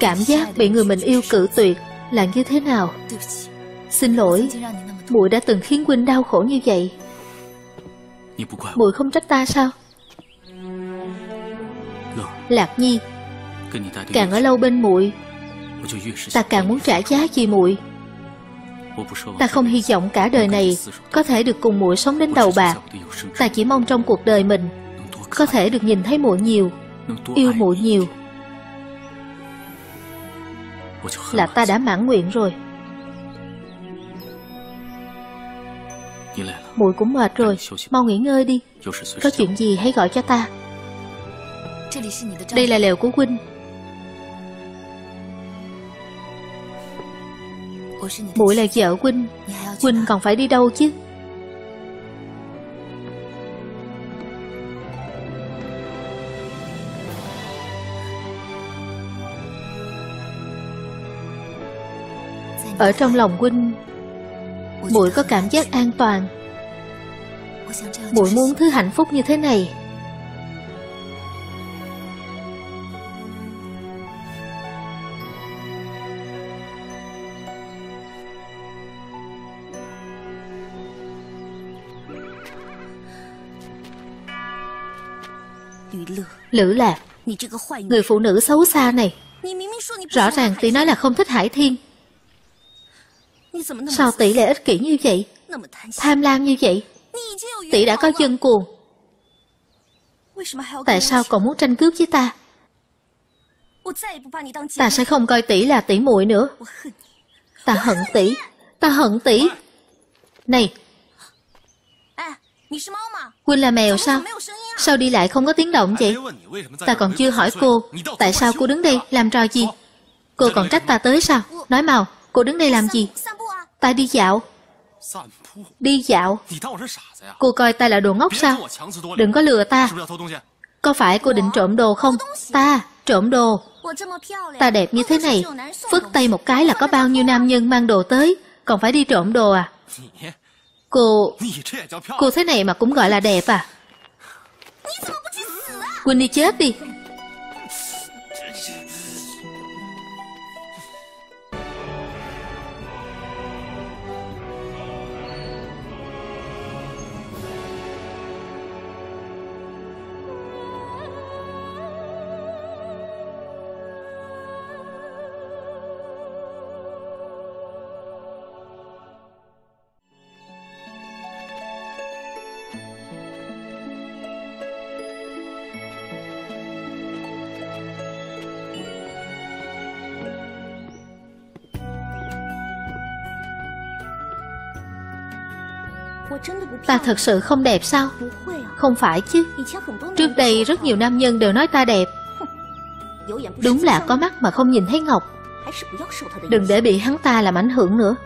Cảm giác bị người mình yêu cử tuyệt Là như thế nào? Xin lỗi, muội đã từng khiến huynh đau khổ như vậy. Muội không trách ta sao? Lạc Nhi, Càng ở lâu bên muội, Ta càng muốn trả giá vì muội. Ta không hy vọng cả đời này Có thể được cùng muội sống đến đầu bạc. Ta chỉ mong trong cuộc đời mình Có thể được nhìn thấy muội nhiều yêu muội nhiều. Là ta đã mãn nguyện rồi. Muội cũng mệt rồi. mau nghỉ ngơi đi. Có chuyện gì hãy gọi cho ta. Đây là lều của huynh. Muội là vợ huynh. Huynh còn phải đi đâu chứ Ở trong lòng huynh, muội có cảm giác an toàn. Muội muốn thứ hạnh phúc như thế này. Lữ Lạc, Người phụ nữ xấu xa này, Rõ ràng tỷ nói là không thích Hải Thiên Sao tỷ lại ích kỷ như vậy? Tham lam như vậy? Tỷ đã có dân cuồng. Tại sao còn muốn tranh cướp với ta? Ta sẽ không coi tỷ là tỷ muội nữa. Ta hận tỷ. Ta hận tỷ. Này. Huynh là mèo sao? Sao đi lại không có tiếng động vậy? Ta còn chưa hỏi cô Tại sao cô đứng đây làm trò gì? Cô còn trách ta tới sao? Nói mau Cô đứng đây làm gì Ta đi dạo. Đi dạo. Cô coi ta là đồ ngốc sao? Đừng có lừa ta. Có phải cô định trộm đồ không? Ta, trộm đồ. Ta đẹp như thế này, Phức tay một cái là có bao nhiêu nam nhân mang đồ tới, Còn phải đi trộm đồ à? Cô Cô thế này mà cũng gọi là đẹp à? Quỳnh đi chết đi. Ta thật sự không đẹp sao? Không phải chứ. Trước đây rất nhiều nam nhân đều nói ta đẹp. Đúng là có mắt mà không nhìn thấy ngọc. Đừng để bị hắn ta làm ảnh hưởng nữa.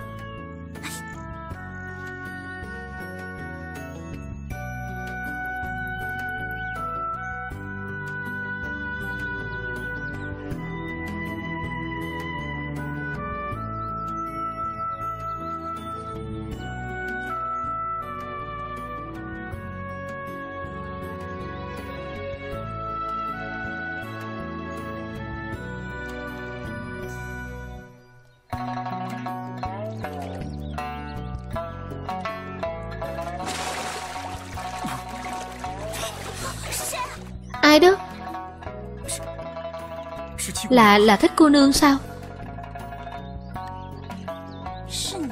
Là là thích cô nương sao?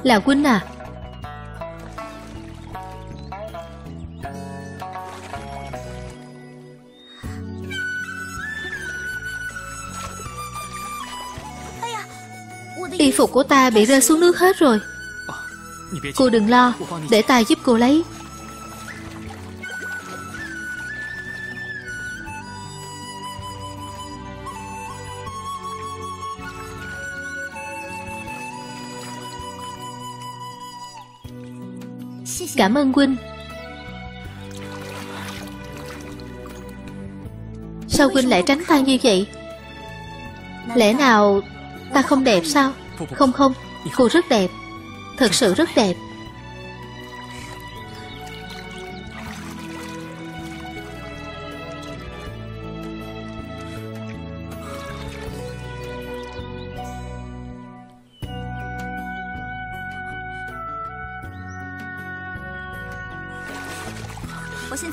Là Quynh à? Y phục của ta bị rơi xuống nước hết rồi. Cô đừng lo, Để ta giúp cô lấy. Cảm ơn huynh Sao huynh lại tránh ta như vậy? Lẽ nào ta không đẹp sao? Không không. Cô rất đẹp. Thật sự rất đẹp.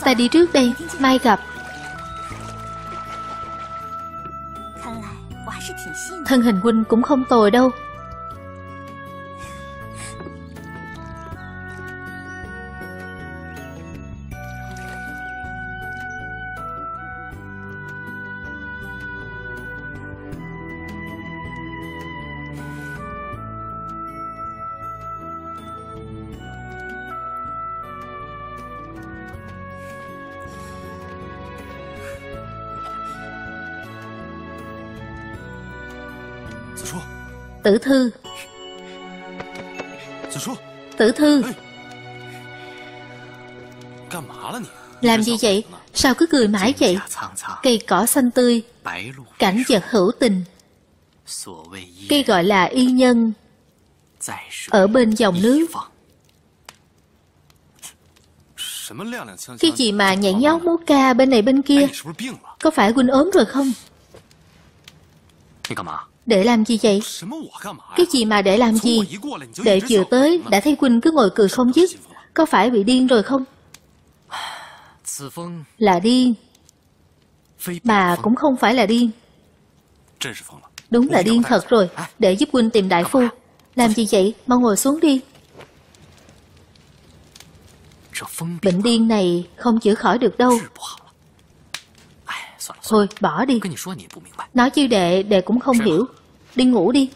Ta đi trước đây Mai gặp. Thân hình huynh cũng không tồi đâu thư. Tử thư. Làm gì vậy? Sao cứ cười mãi vậy? Cây cỏ xanh tươi. Cảnh vật hữu tình. Cây gọi là y nhân. Ở bên dòng nước. Cái gì mà nhảy nhót múa ca bên này bên kia? Có phải huynh ốm rồi không để làm gì vậy? Cái gì mà để làm gì? Để vừa tới đã thấy Quỳnh cứ ngồi cười không dứt. Có phải bị điên rồi không? Là điên. Mà cũng không phải là điên. Đúng là điên thật rồi. Để giúp Quỳnh tìm đại phu. Làm gì vậy? Mau ngồi xuống đi. Bệnh điên này không chữa khỏi được đâu. Thôi, bỏ đi. Nói chứ đệ Đệ cũng không hiểu. Đi ngủ đi.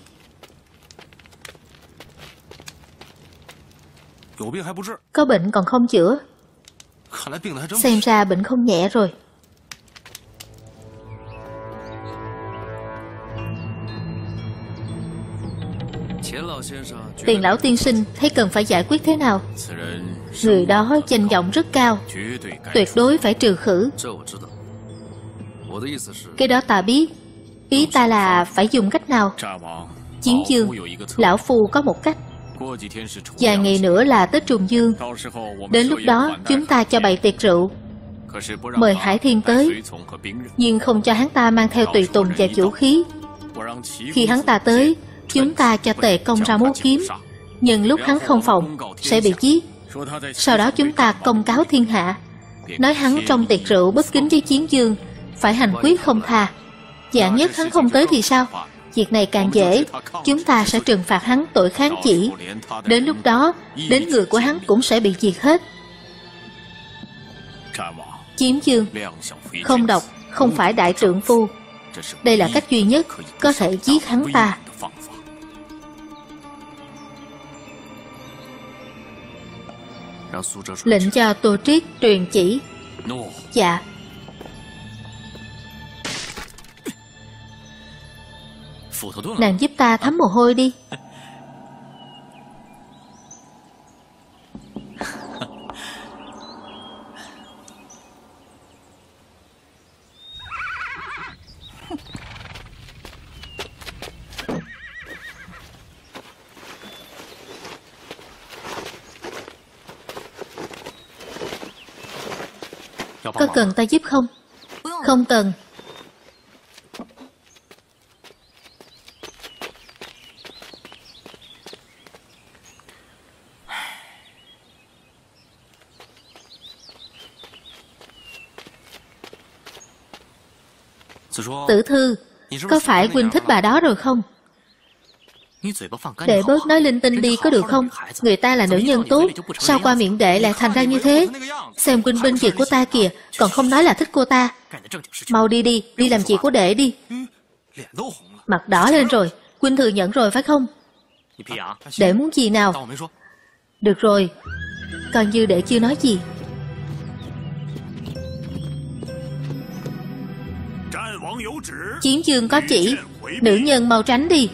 Có bệnh còn không chữa? Xem ra bệnh không nhẹ rồi. Tiền lão tiên sinh thấy cần phải giải quyết thế nào? Người đó danh vọng rất cao. Tuyệt đối phải trừ khử. Cái đó ta biết Ý ta là phải dùng cách nào? Chiến dương, Lão Phu có một cách. Vài ngày nữa là Tết Trùng Dương. Đến lúc đó, chúng ta cho bày tiệc rượu. Mời Hải Thiên tới, Nhưng không cho hắn ta mang theo tùy tùng và vũ khí. Khi hắn ta tới, Chúng ta cho tề công ra múa kiếm. Nhưng lúc hắn không phòng, Sẽ bị giết. Sau đó chúng ta công cáo thiên hạ. Nói hắn trong tiệc rượu bất kính với chiến dương, phải hành quyết không tha. Dạng nhất hắn không tới thì sao? Việc này càng dễ. Chúng ta sẽ trừng phạt hắn tội kháng chỉ. Đến lúc đó, Đến người của hắn cũng sẽ bị diệt hết. Chiếm dương Không độc Không phải đại trượng phu. Đây là cách duy nhất Có thể giết hắn ta. Lệnh cho Tô Triết truyền chỉ. Dạ. Nàng giúp ta thấm mồ hôi đi. Có cần ta giúp không? Không cần Tử thư. Có phải Quỳnh thích bà đó rồi không? Để bớt nói linh tinh đi có được không? Người ta là nữ nhân tốt Sao qua miệng đệ lại thành ra như thế? Xem Quỳnh bên việc của ta kìa Còn không nói là thích cô ta. Mau đi đi, đi làm chị của đệ đi. Mặt đỏ lên rồi Quỳnh thừa nhận rồi phải không? Đệ muốn gì nào? Được rồi Còn như đệ chưa nói gì. Chiến dương có chỉ. Nữ nhân mau tránh đi.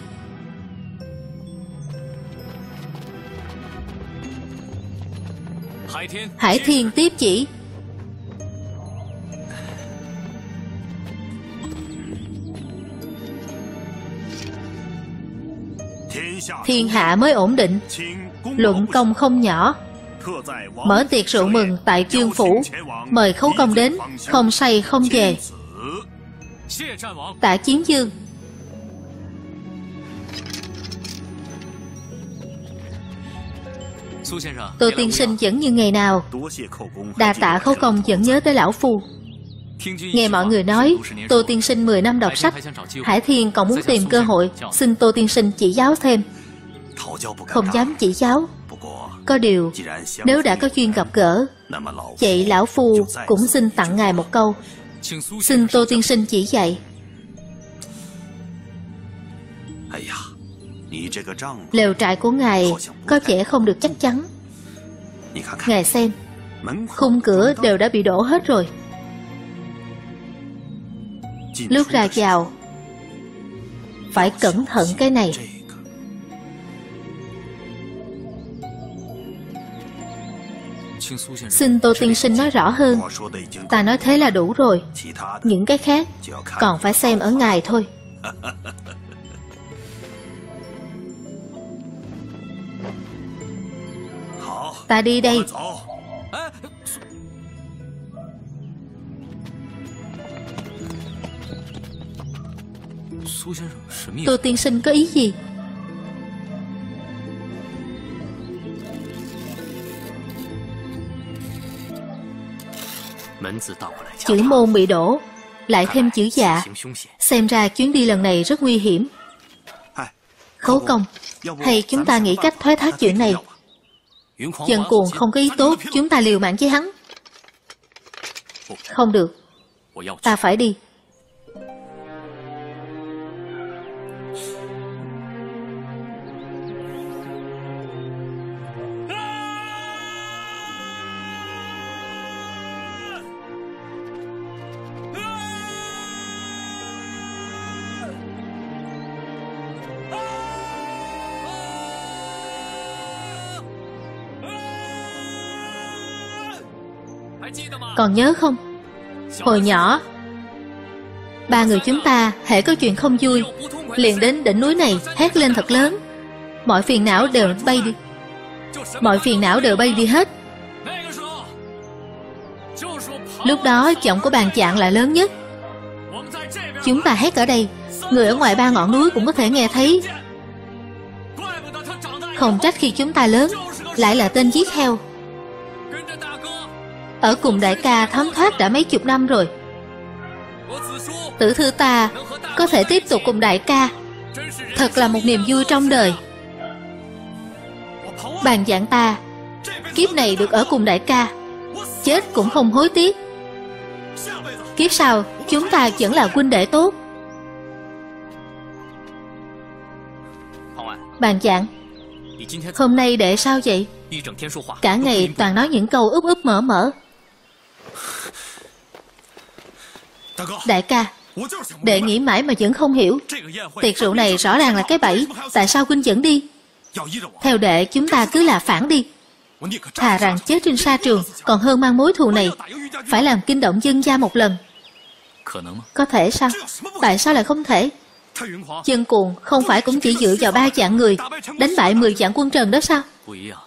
Hải Thiên tiếp chỉ. Thiên hạ mới ổn định. Luận công không nhỏ. Mở tiệc rượu mừng tại chương phủ. Mời khấu công đến. Không say, không về. Tạ Chiến Dương. Tô tiên sinh vẫn như ngày nào. Đà tạ khấu công vẫn nhớ tới lão phu. Nghe mọi người nói Tô tiên sinh 10 năm đọc sách. Hải Thiên còn muốn tìm cơ hội Xin Tô tiên sinh chỉ giáo thêm. Không dám chỉ giáo. Có điều Nếu đã có duyên gặp gỡ Vậy lão phu cũng xin tặng ngài một câu Xin Tô tiên sinh chỉ dạy. Lều trại của ngài có vẻ không được chắc chắn. Ngài xem, Khung cửa đều đã bị đổ hết rồi. Lúc ra vào, Phải cẩn thận cái này. Xin Tô Tiên Sinh nói rõ hơn. Ta nói thế là đủ rồi. Những cái khác Còn phải xem ở ngài thôi. Ta đi đây. Tô tiên sinh có ý gì? Chữ môn bị đổ. Lại thêm chữ dạ. Xem ra chuyến đi lần này rất nguy hiểm. Khấu công Hay chúng ta nghĩ cách thoái thác chuyện này? Dân cuồng không có ý tốt Chúng ta liều mạng với hắn. Không được. Ta phải đi Còn nhớ không? Hồi nhỏ, Ba người chúng ta hễ có chuyện không vui, Liền đến đỉnh núi này hét lên thật lớn. Mọi phiền não đều bay đi. Mọi phiền não đều bay đi hết. Lúc đó giọng của bàn chạng là lớn nhất. Chúng ta hét ở đây, Người ở ngoài ba ngọn núi cũng có thể nghe thấy. Không trách khi chúng ta lớn, Lại là tên giết heo ở cùng đại ca thấm thoát đã mấy chục năm rồi. Tử thư ta Có thể tiếp tục cùng đại ca. Thật là một niềm vui trong đời. Bàn dạng ta, Kiếp này được ở cùng đại ca. Chết cũng không hối tiếc. Kiếp sau, Chúng ta vẫn là huynh đệ tốt. Bàn dạng Hôm nay đệ sao vậy? Cả ngày toàn nói những câu úp úp mở mở. Đại ca Đệ nghĩ mãi mà vẫn không hiểu. Tiệc rượu này rõ ràng là cái bẫy, Tại sao huynh dẫn đi? Theo đệ, chúng ta cứ là phản đi. Thà rằng chết trên sa trường, Còn hơn mang mối thù này. Phải làm kinh động dân gia một lần. Có thể sao? Tại sao lại không thể? Chân cuồng không phải cũng chỉ dựa vào ba dạng người, Đánh bại 10 dạng quân trần đó sao?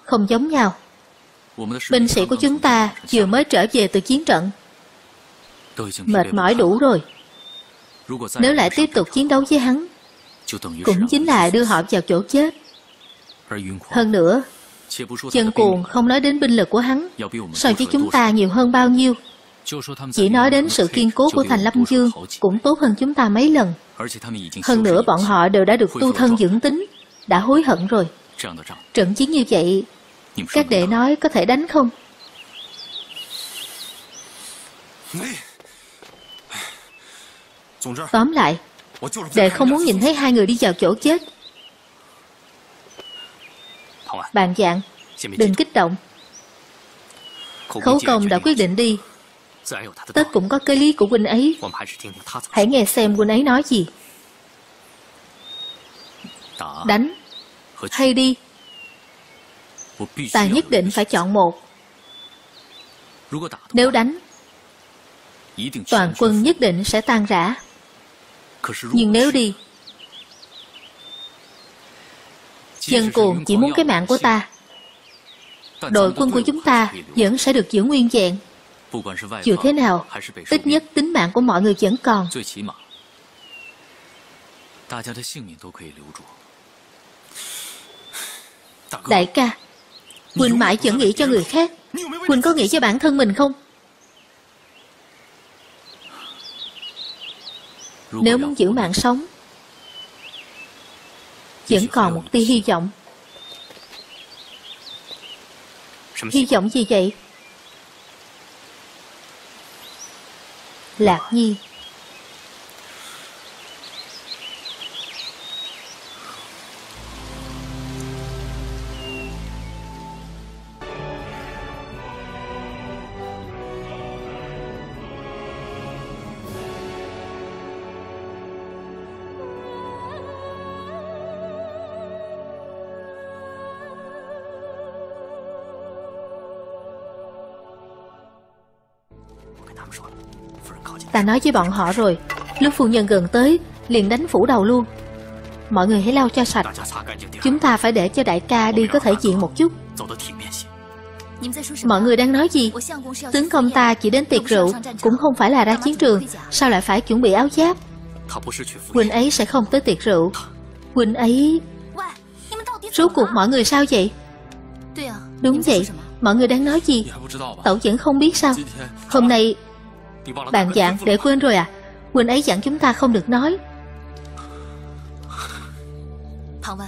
Không giống nhau. Binh sĩ của chúng ta vừa mới trở về từ chiến trận Mệt mỏi đủ rồi. Nếu lại tiếp tục chiến đấu với hắn Cũng chính là đưa họ vào chỗ chết. Hơn nữa Chân cuồng không nói đến binh lực của hắn. So với chúng ta nhiều hơn bao nhiêu. Chỉ nói đến sự kiên cố của thành Lâm Dương Cũng tốt hơn chúng ta mấy lần. Hơn nữa bọn họ đều đã được tu thân dưỡng tính Đã hối hận rồi. Trận chiến như vậy Các đệ nói có thể đánh không Tóm lại Đệ không muốn nhìn thấy hai người đi vào chỗ chết. Bạn dạng Đừng kích động. Khấu công đã quyết định đi. Tất cũng có cái lý của huynh ấy. Hãy nghe xem huynh ấy nói gì. Đánh Hay đi? Ta nhất định phải chọn một. Nếu đánh Toàn quân nhất định sẽ tan rã Nhưng nếu đi Dân cuồng chỉ muốn cái mạng của ta Đội quân của chúng ta Vẫn sẽ được giữ nguyên vẹn。Dù thế nào Ít nhất tính mạng của mọi người vẫn còn。Đại ca Huynh mãi vẫn nghĩ cho người khác。Huynh có nghĩ cho bản thân mình không Nếu muốn giữ mạng sống Vẫn còn một tia hy vọng. Hy vọng gì vậy? Lạc Nhi Ta nói với bọn họ rồi. Lúc phu nhân gần tới, Liền đánh phủ đầu luôn. Mọi người hãy lau cho sạch. Chúng ta phải để cho đại ca đi có thể diện một chút. Mọi người đang nói gì? Tướng công ta chỉ đến tiệc rượu, Cũng không phải là ra chiến trường. Sao lại phải chuẩn bị áo giáp? Quỳnh ấy sẽ không tới tiệc rượu. Quỳnh ấy Rốt cuộc mọi người sao vậy? Đúng vậy. Mọi người đang nói gì? Tẩu vẫn không biết sao. Hôm nay bạn dạng để quên rồi à. Huynh ấy dặn chúng ta không được nói.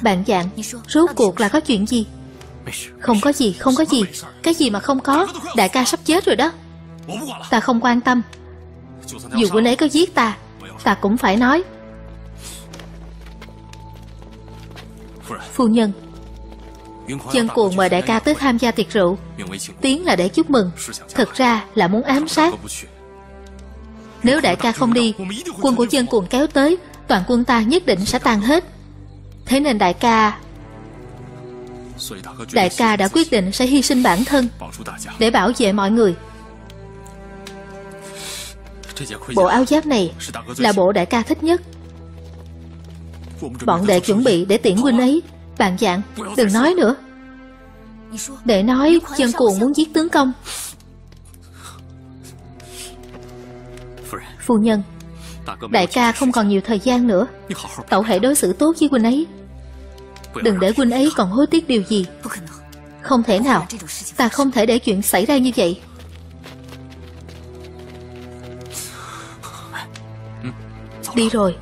Bạn dạng Rốt cuộc là có chuyện gì? Không có gì không có gì. Cái gì mà không có? Đại ca sắp chết rồi đó. Ta không quan tâm. Dù huynh ấy có giết ta Ta cũng phải nói. Phu nhân Chân cuồng mời đại ca tới tham gia tiệc rượu. Tiếng là để chúc mừng. Thực ra là muốn ám sát nếu đại ca không đi, Quân của dân cuồng kéo tới, Toàn quân ta nhất định sẽ tan hết. Thế nên đại ca Đại ca đã quyết định sẽ hy sinh bản thân Để bảo vệ mọi người. Bộ áo giáp này Là bộ đại ca thích nhất. Bọn đệ chuẩn bị để tiễn huynh ấy. Bạn dạng, Đừng nói nữa. Đệ nói, dân cuồng muốn giết tướng công. Phu nhân, Đại ca không còn nhiều thời gian nữa. Tẩu hãy đối xử tốt với huynh ấy. Đừng để huynh ấy còn hối tiếc điều gì. Không thể nào, Ta không thể để chuyện xảy ra như vậy. Đi rồi.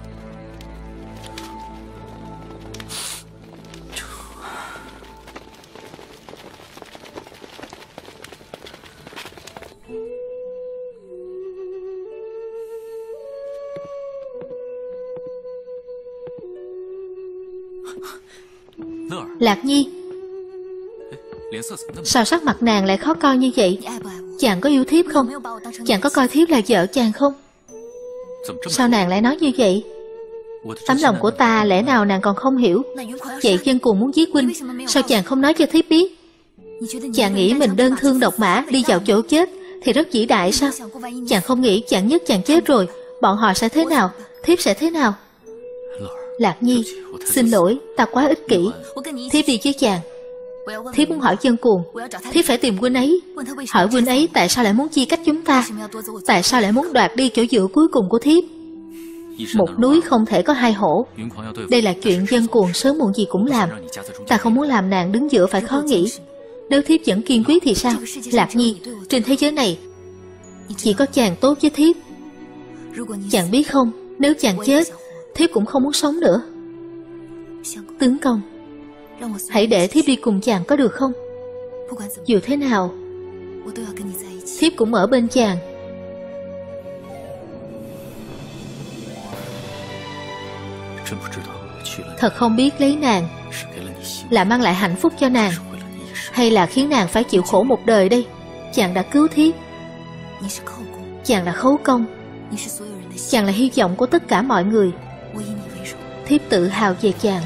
Lạc Nhi. Sao sắc mặt nàng lại khó coi như vậy? Chàng có yêu thiếp không? Chàng có coi thiếp là vợ chàng không? Sao nàng lại nói như vậy? Tấm lòng của ta lẽ nào nàng còn không hiểu? Vậy dân cùng muốn giết huynh, Sao chàng không nói cho thiếp biết? Chàng nghĩ mình đơn thương độc mã, Đi vào chỗ chết, Thì rất vĩ đại sao? Chàng không nghĩ chàng nhất chàng chết rồi, Bọn họ sẽ thế nào? Thiếp sẽ thế nào? Lạc Nhi, Xin lỗi, ta quá ích kỷ. Thiếp đi với chàng Thiếp muốn hỏi chân cuồng Thiếp phải tìm huynh ấy. Hỏi huynh ấy tại sao lại muốn chia cách chúng ta? Tại sao lại muốn đoạt đi chỗ dựa cuối cùng của thiếp? Một núi không thể có hai hổ. Đây là chuyện dân cuồng sớm muộn gì cũng làm. Ta không muốn làm nàng đứng giữa phải khó nghĩ. Nếu thiếp vẫn kiên quyết thì sao? Lạc Nhi, Trên thế giới này, Chỉ có chàng tốt với thiếp. Chàng biết không? Nếu chàng chết Thiếp cũng không muốn sống nữa. Tướng công, Hãy để thiếp đi cùng chàng có được không? Dù thế nào, Thiếp cũng ở bên chàng. Thật không biết lấy nàng Là mang lại hạnh phúc cho nàng, Hay là khiến nàng phải chịu khổ một đời đây? Chàng đã cứu thiếp. Chàng là khấu công. Chàng là hy vọng của tất cả mọi người. Thiếp tự hào về chàng.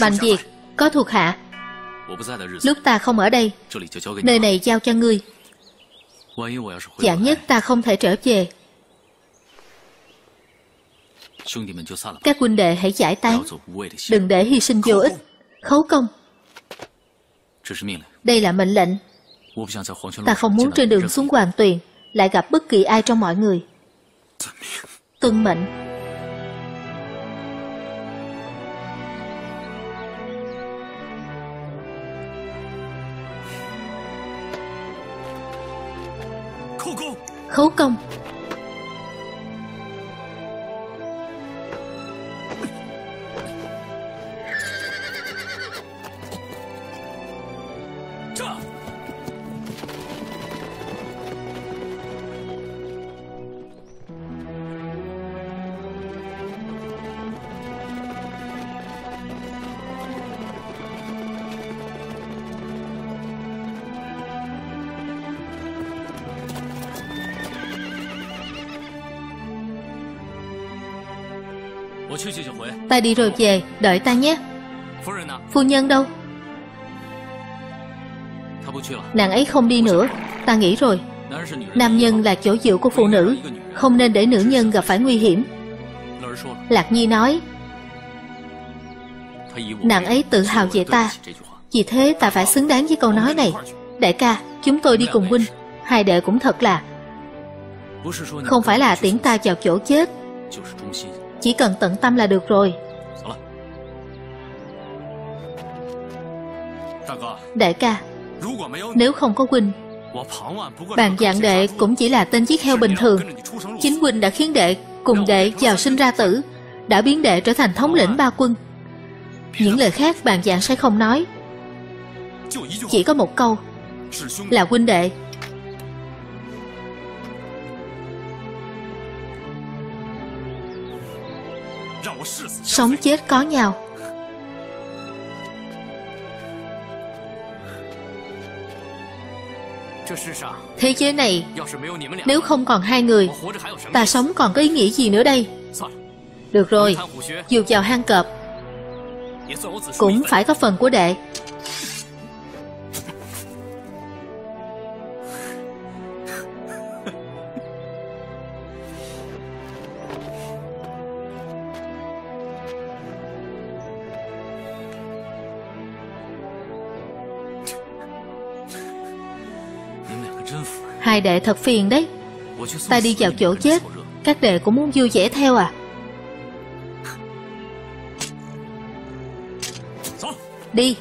Mạnh Việt Có thuộc hạ Lúc ta không ở đây Nơi này giao cho ngươi. Dạng nhất ta không thể trở về. Các huynh đệ hãy giải tán. Đừng để hy sinh vô ích. Khấu công. Đây là mệnh lệnh. Ta không muốn trên đường xuống hoàng tuyền Lại gặp bất kỳ ai trong mọi người. Tuân mệnh khấu công. Ta đi rồi về Đợi ta nhé. Phu nhân đâu? Nàng ấy không đi nữa Ta nghĩ rồi. Nam nhân là chỗ dựa của phụ nữ Không nên để nữ nhân gặp phải nguy hiểm. Lạc Nhi nói Nàng ấy tự hào về ta. Vì thế ta phải xứng đáng với câu nói này. Đại ca Chúng tôi đi cùng huynh. Hai đệ cũng thật là Không phải là tiễn ta vào chỗ chết chỉ cần tận tâm là được rồi. Đại ca. Nếu không có huynh Bàn dạng đệ cũng chỉ là tên chiếc heo bình thường. Chính huynh đã khiến đệ Cùng đệ vào sinh ra tử Đã biến đệ trở thành thống lĩnh ba quân. Những lời khác bàn dạng sẽ không nói. Chỉ có một câu Là huynh đệ Sống chết có nhau. Thế giới này, Nếu không còn hai người, Ta sống còn có ý nghĩa gì nữa đây? Được rồi, Dù vào hang cọp, Cũng phải có phần của đệ. Hai đệ thật phiền đấy. Ta đi vào chỗ chết, Các đệ cũng muốn vui vẻ theo à. Đi.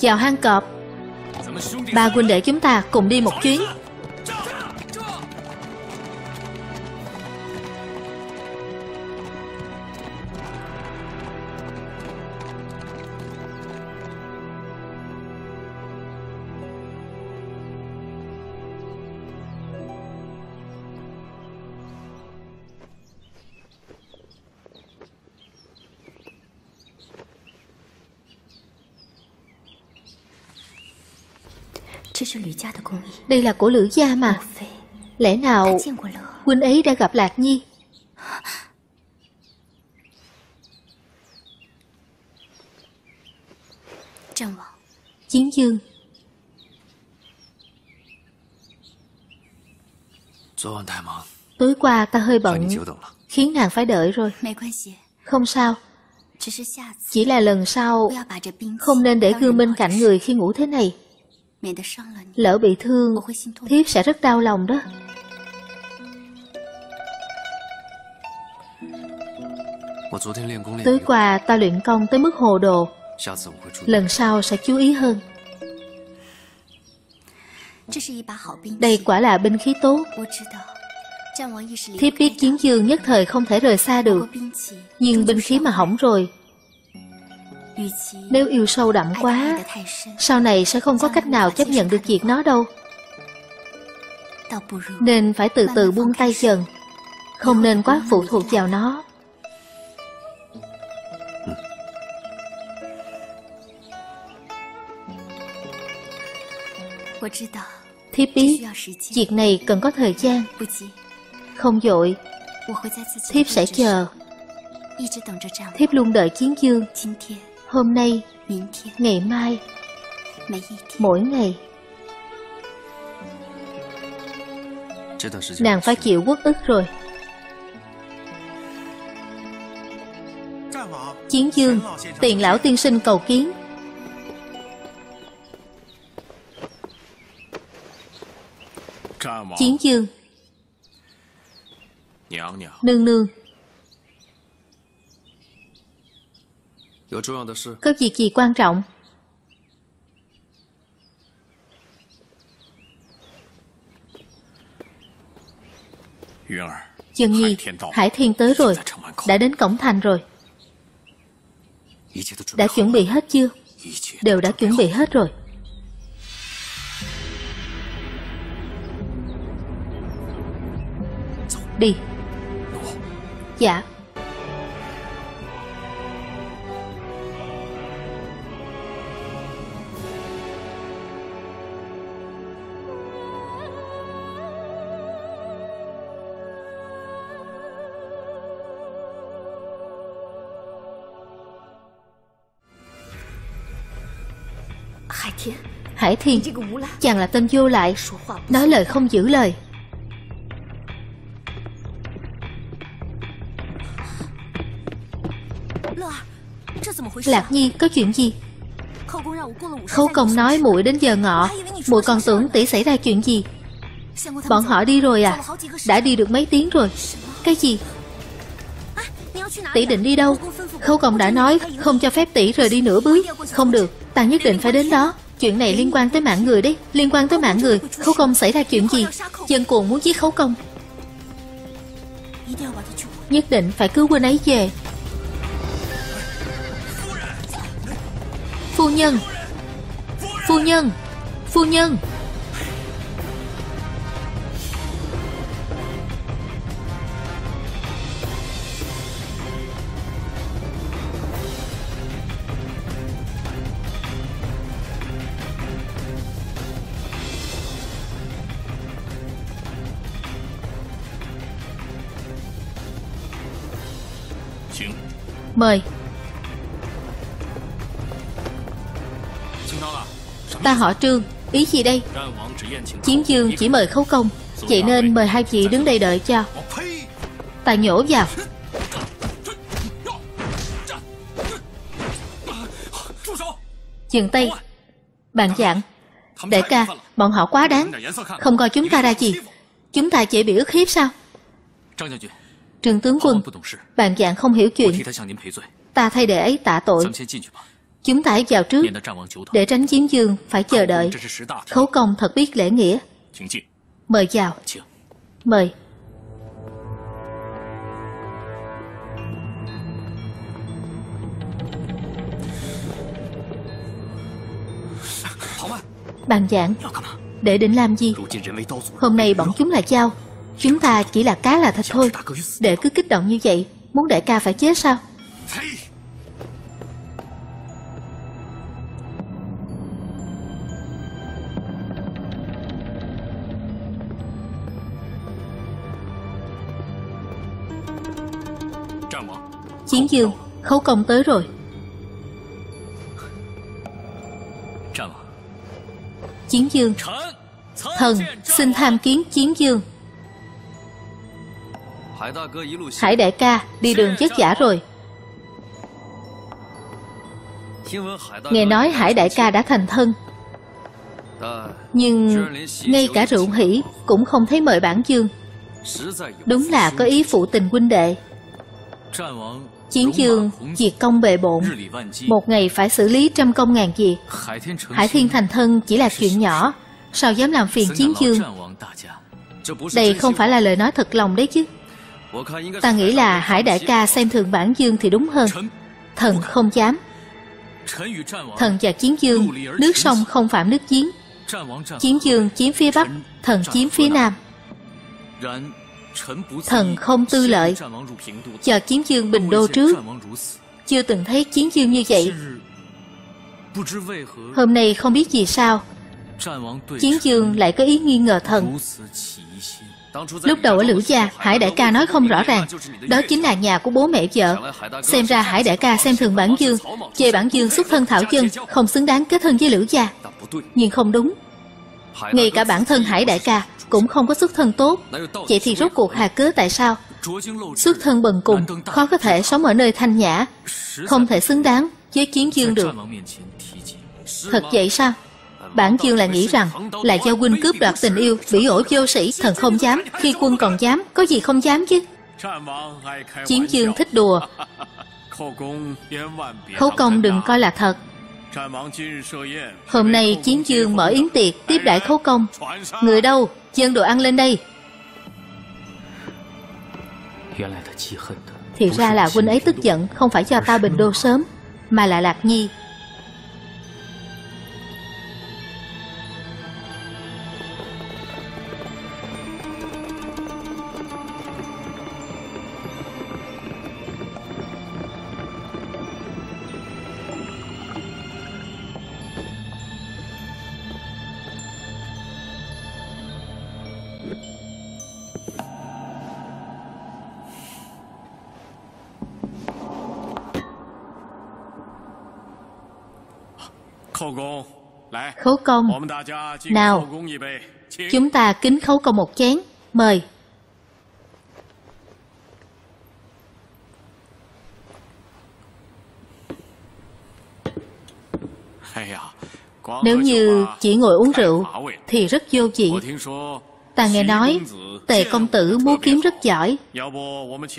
Vào hang cọp. Ba huynh đệ chúng ta cùng đi một chuyến. Đây là của Lữ gia mà. Lẽ nào huynh ấy đã gặp Lạc Nhi? Chiến dương。Tối qua ta hơi bận Khiến nàng phải đợi rồi。Không sao Chỉ là lần sau Không nên để gương bên cạnh người khi ngủ thế này Lỡ bị thương Thiếp sẽ rất đau lòng đó. Tối qua ta luyện công tới mức hồ đồ. Lần sau sẽ chú ý hơn. Đây quả là binh khí tốt. Thiếp biết chiến dương nhất thời không thể rời xa được. Nhưng binh khí mà hỏng rồi nếu yêu sâu đậm quá Sau này sẽ không có cách nào chấp nhận được việc nó đâu. Nên phải từ từ buông tay dần. Không nên quá phụ thuộc vào nó. Thiếp biết Việc này cần có thời gian. Không dội. Thiếp sẽ chờ. Thiếp luôn đợi chiến dương Hôm nay, ngày mai, mỗi ngày. Nàng phải chịu quốc ức rồi. Chiến dương, tiền lão tiên sinh cầu kiến. Chiến dương Nương nương Có việc gì quan trọng? Dân Nhi, Hải Thiên tới rồi, đã đến cổng thành rồi. Đã chuẩn bị hết chưa? Đều đã chuẩn bị hết rồi. Đi. Dạ. Hải Thiên. Chàng là tên vô lại. Nói lời không giữ lời. Lạc Nhi có chuyện gì? Khấu công nói muội đến giờ ngọ. Muội còn tưởng tỷ xảy ra chuyện gì? Bọn họ đi rồi à? Đã đi được mấy tiếng rồi. Cái gì? Tỷ định đi đâu? Khấu công đã nói không cho phép tỷ rời đi nửa bước. Không được. Ta nhất định phải đến đó Chuyện này liên quan tới mạng người đấy. Liên quan tới mạng người. Khấu công xảy ra chuyện gì? Dân cuồng muốn giết khấu công. Nhất định phải cứu huynh ấy về. Phu nhân. Phu nhân. Phu nhân. Mời. Ta họ Trương, Ý gì đây? Chiến dương chỉ mời khấu công, Vậy nên mời hai chị đứng đây đợi cho. Ta nhổ vào. Dừng tay. Bạn dạng. Đại ca, Bọn họ quá đáng. Không coi chúng ta ra gì. Chúng ta chỉ bị ức hiếp sao? Trương tướng quân Bạn dạng không hiểu chuyện. Ta thay đệ ấy tạ tội. Chúng ta hãy vào trước Để tránh chiến dương phải chờ đợi. Khấu công thật biết lễ nghĩa. Mời vào. Mời. Bàn giảng Để định làm gì? Hôm nay bọn chúng là dao Chúng ta chỉ là cá là thịt thôi. Để cứ kích động như vậy, Muốn đại ca phải chết sao? Chiến dương, Khấu công tới rồi. Chiến dương. Thần, xin tham kiến Chiến dương. Hải đại ca đi đường vất vả rồi. Nghe nói Hải đại ca đã thành thân. Nhưng ngay cả rượu hỷ cũng không thấy mời bản dương Đúng là có ý phụ tình huynh đệ. Chiến dương diệt công bề bộn. Một ngày phải xử lý trăm công ngàn việc. Hải thiên thành thân chỉ là chuyện nhỏ. Sao dám làm phiền chiến dương Đây không phải là lời nói thật lòng đấy chứ Ta nghĩ là Hải đại ca xem thường bản dương thì đúng hơn. Thần không dám. Thần và chiến dương, Nước sông không phạm nước giếng. Chiến dương chiếm phía Bắc, Thần chiếm phía Nam. Thần không tư lợi. Chờ chiến dương bình đô trước. Chưa từng thấy chiến dương như vậy. Hôm nay không biết vì sao Chiến dương lại có ý nghi ngờ thần. Lúc đầu ở Lữ Gia Hải đại ca nói không rõ ràng Đó chính là nhà của bố mẹ vợ。Xem ra Hải đại ca xem thường bản dương Chê [laughs] bản dương xuất thân thảo dân Không xứng đáng kết thân với Lữ Gia Nhưng không đúng。Ngay cả bản thân Hải đại ca Cũng không có xuất thân tốt。Vậy thì rốt cuộc hà cớ tại sao Xuất thân bần cùng Khó có thể sống ở nơi thanh nhã Không thể xứng đáng với chiến dương được。Thật vậy sao Bản chương là nghĩ rằng Là do huynh cướp đoạt tình yêu vĩ ổ vô sĩ, Thần không dám, Khi quân còn dám, Có gì không dám chứ? Chiến chương thích đùa. Khấu công đừng coi là thật. Hôm nay chiến chương mở yến tiệc, Tiếp đại khấu công. Người đâu? Dân đồ ăn lên đây. Thì ra là huynh ấy tức giận, Không phải do ta bình đô sớm, Mà là Lạc Nhi. Khấu công. Nào Chúng ta kính khấu công một chén. Mời. Nếu như chỉ ngồi uống rượu Thì rất vô vị. Ta nghe nói Tề công tử múa kiếm rất giỏi.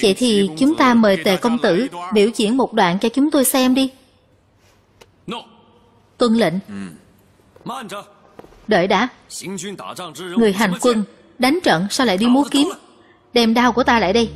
Vậy thì chúng ta mời Tề công tử Biểu diễn một đoạn cho chúng tôi xem đi Tuân lệnh. Đợi đã. Người hành quân Đánh trận sao lại đi múa kiếm? Đem đao của ta lại đây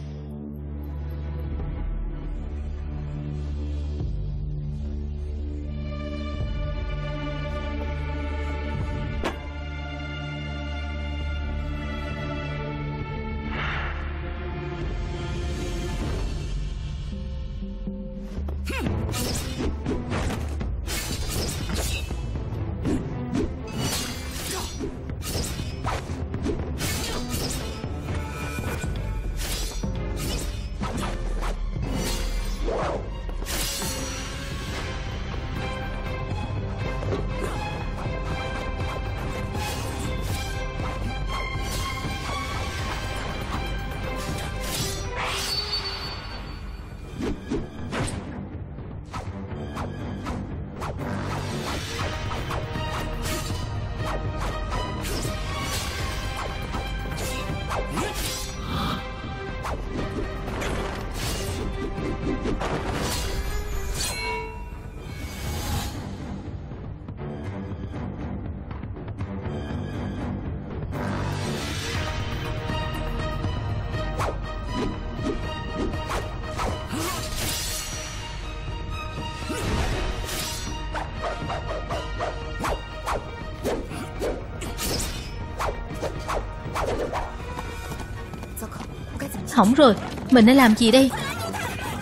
Hỏng rồi. Mình nên làm gì đây?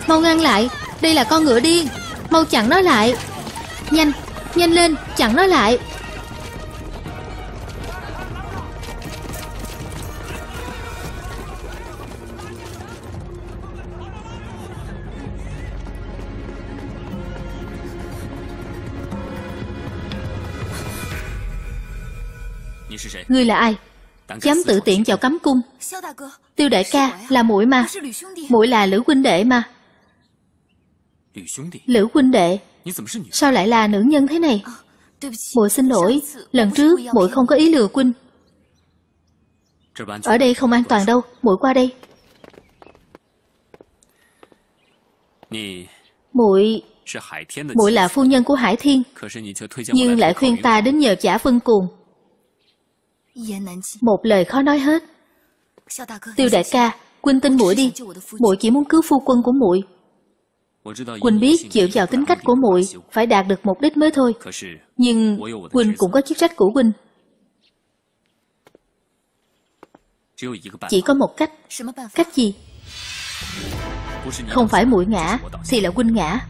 Mau ngăn lại. Đây là con ngựa điên. Mau chặn nó lại. Nhanh Nhanh lên Chặn nó lại. Ngươi là ai? Dám tự tiện vào cấm cung Tiêu đại ca là muội mà. Muội là Lữ huynh đệ mà. Lữ huynh đệ, Sao lại là nữ nhân thế này? Muội xin lỗi, Lần trước muội không có ý lừa huynh. Ở đây không an toàn đâu, muội qua đây. Muội muội là phu nhân của Hải Thiên, Nhưng lại khuyên ta đến nhờ trả phân cuồng Một lời khó nói hết. Tiêu đại ca Quynh tin muội đi muội chỉ muốn cứu phu quân của muội Quỳnh biết dựa vào tính cách của muội phải đạt được mục đích mới thôi. Nhưng Quỳnh cũng có chức trách của Quỳnh. Chỉ có một cách. Cách gì? Không phải muội ngã thì là Quỳnh ngã.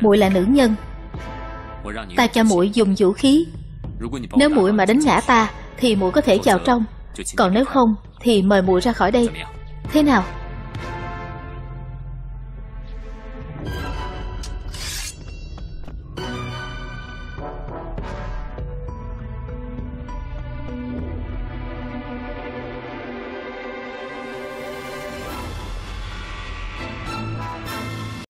Muội là nữ nhân. Ta cho muội dùng vũ khí. Nếu muội mà đánh ngã ta thì muội có thể vào trong. Còn nếu không thì mời muội ra khỏi đây. Thế nào?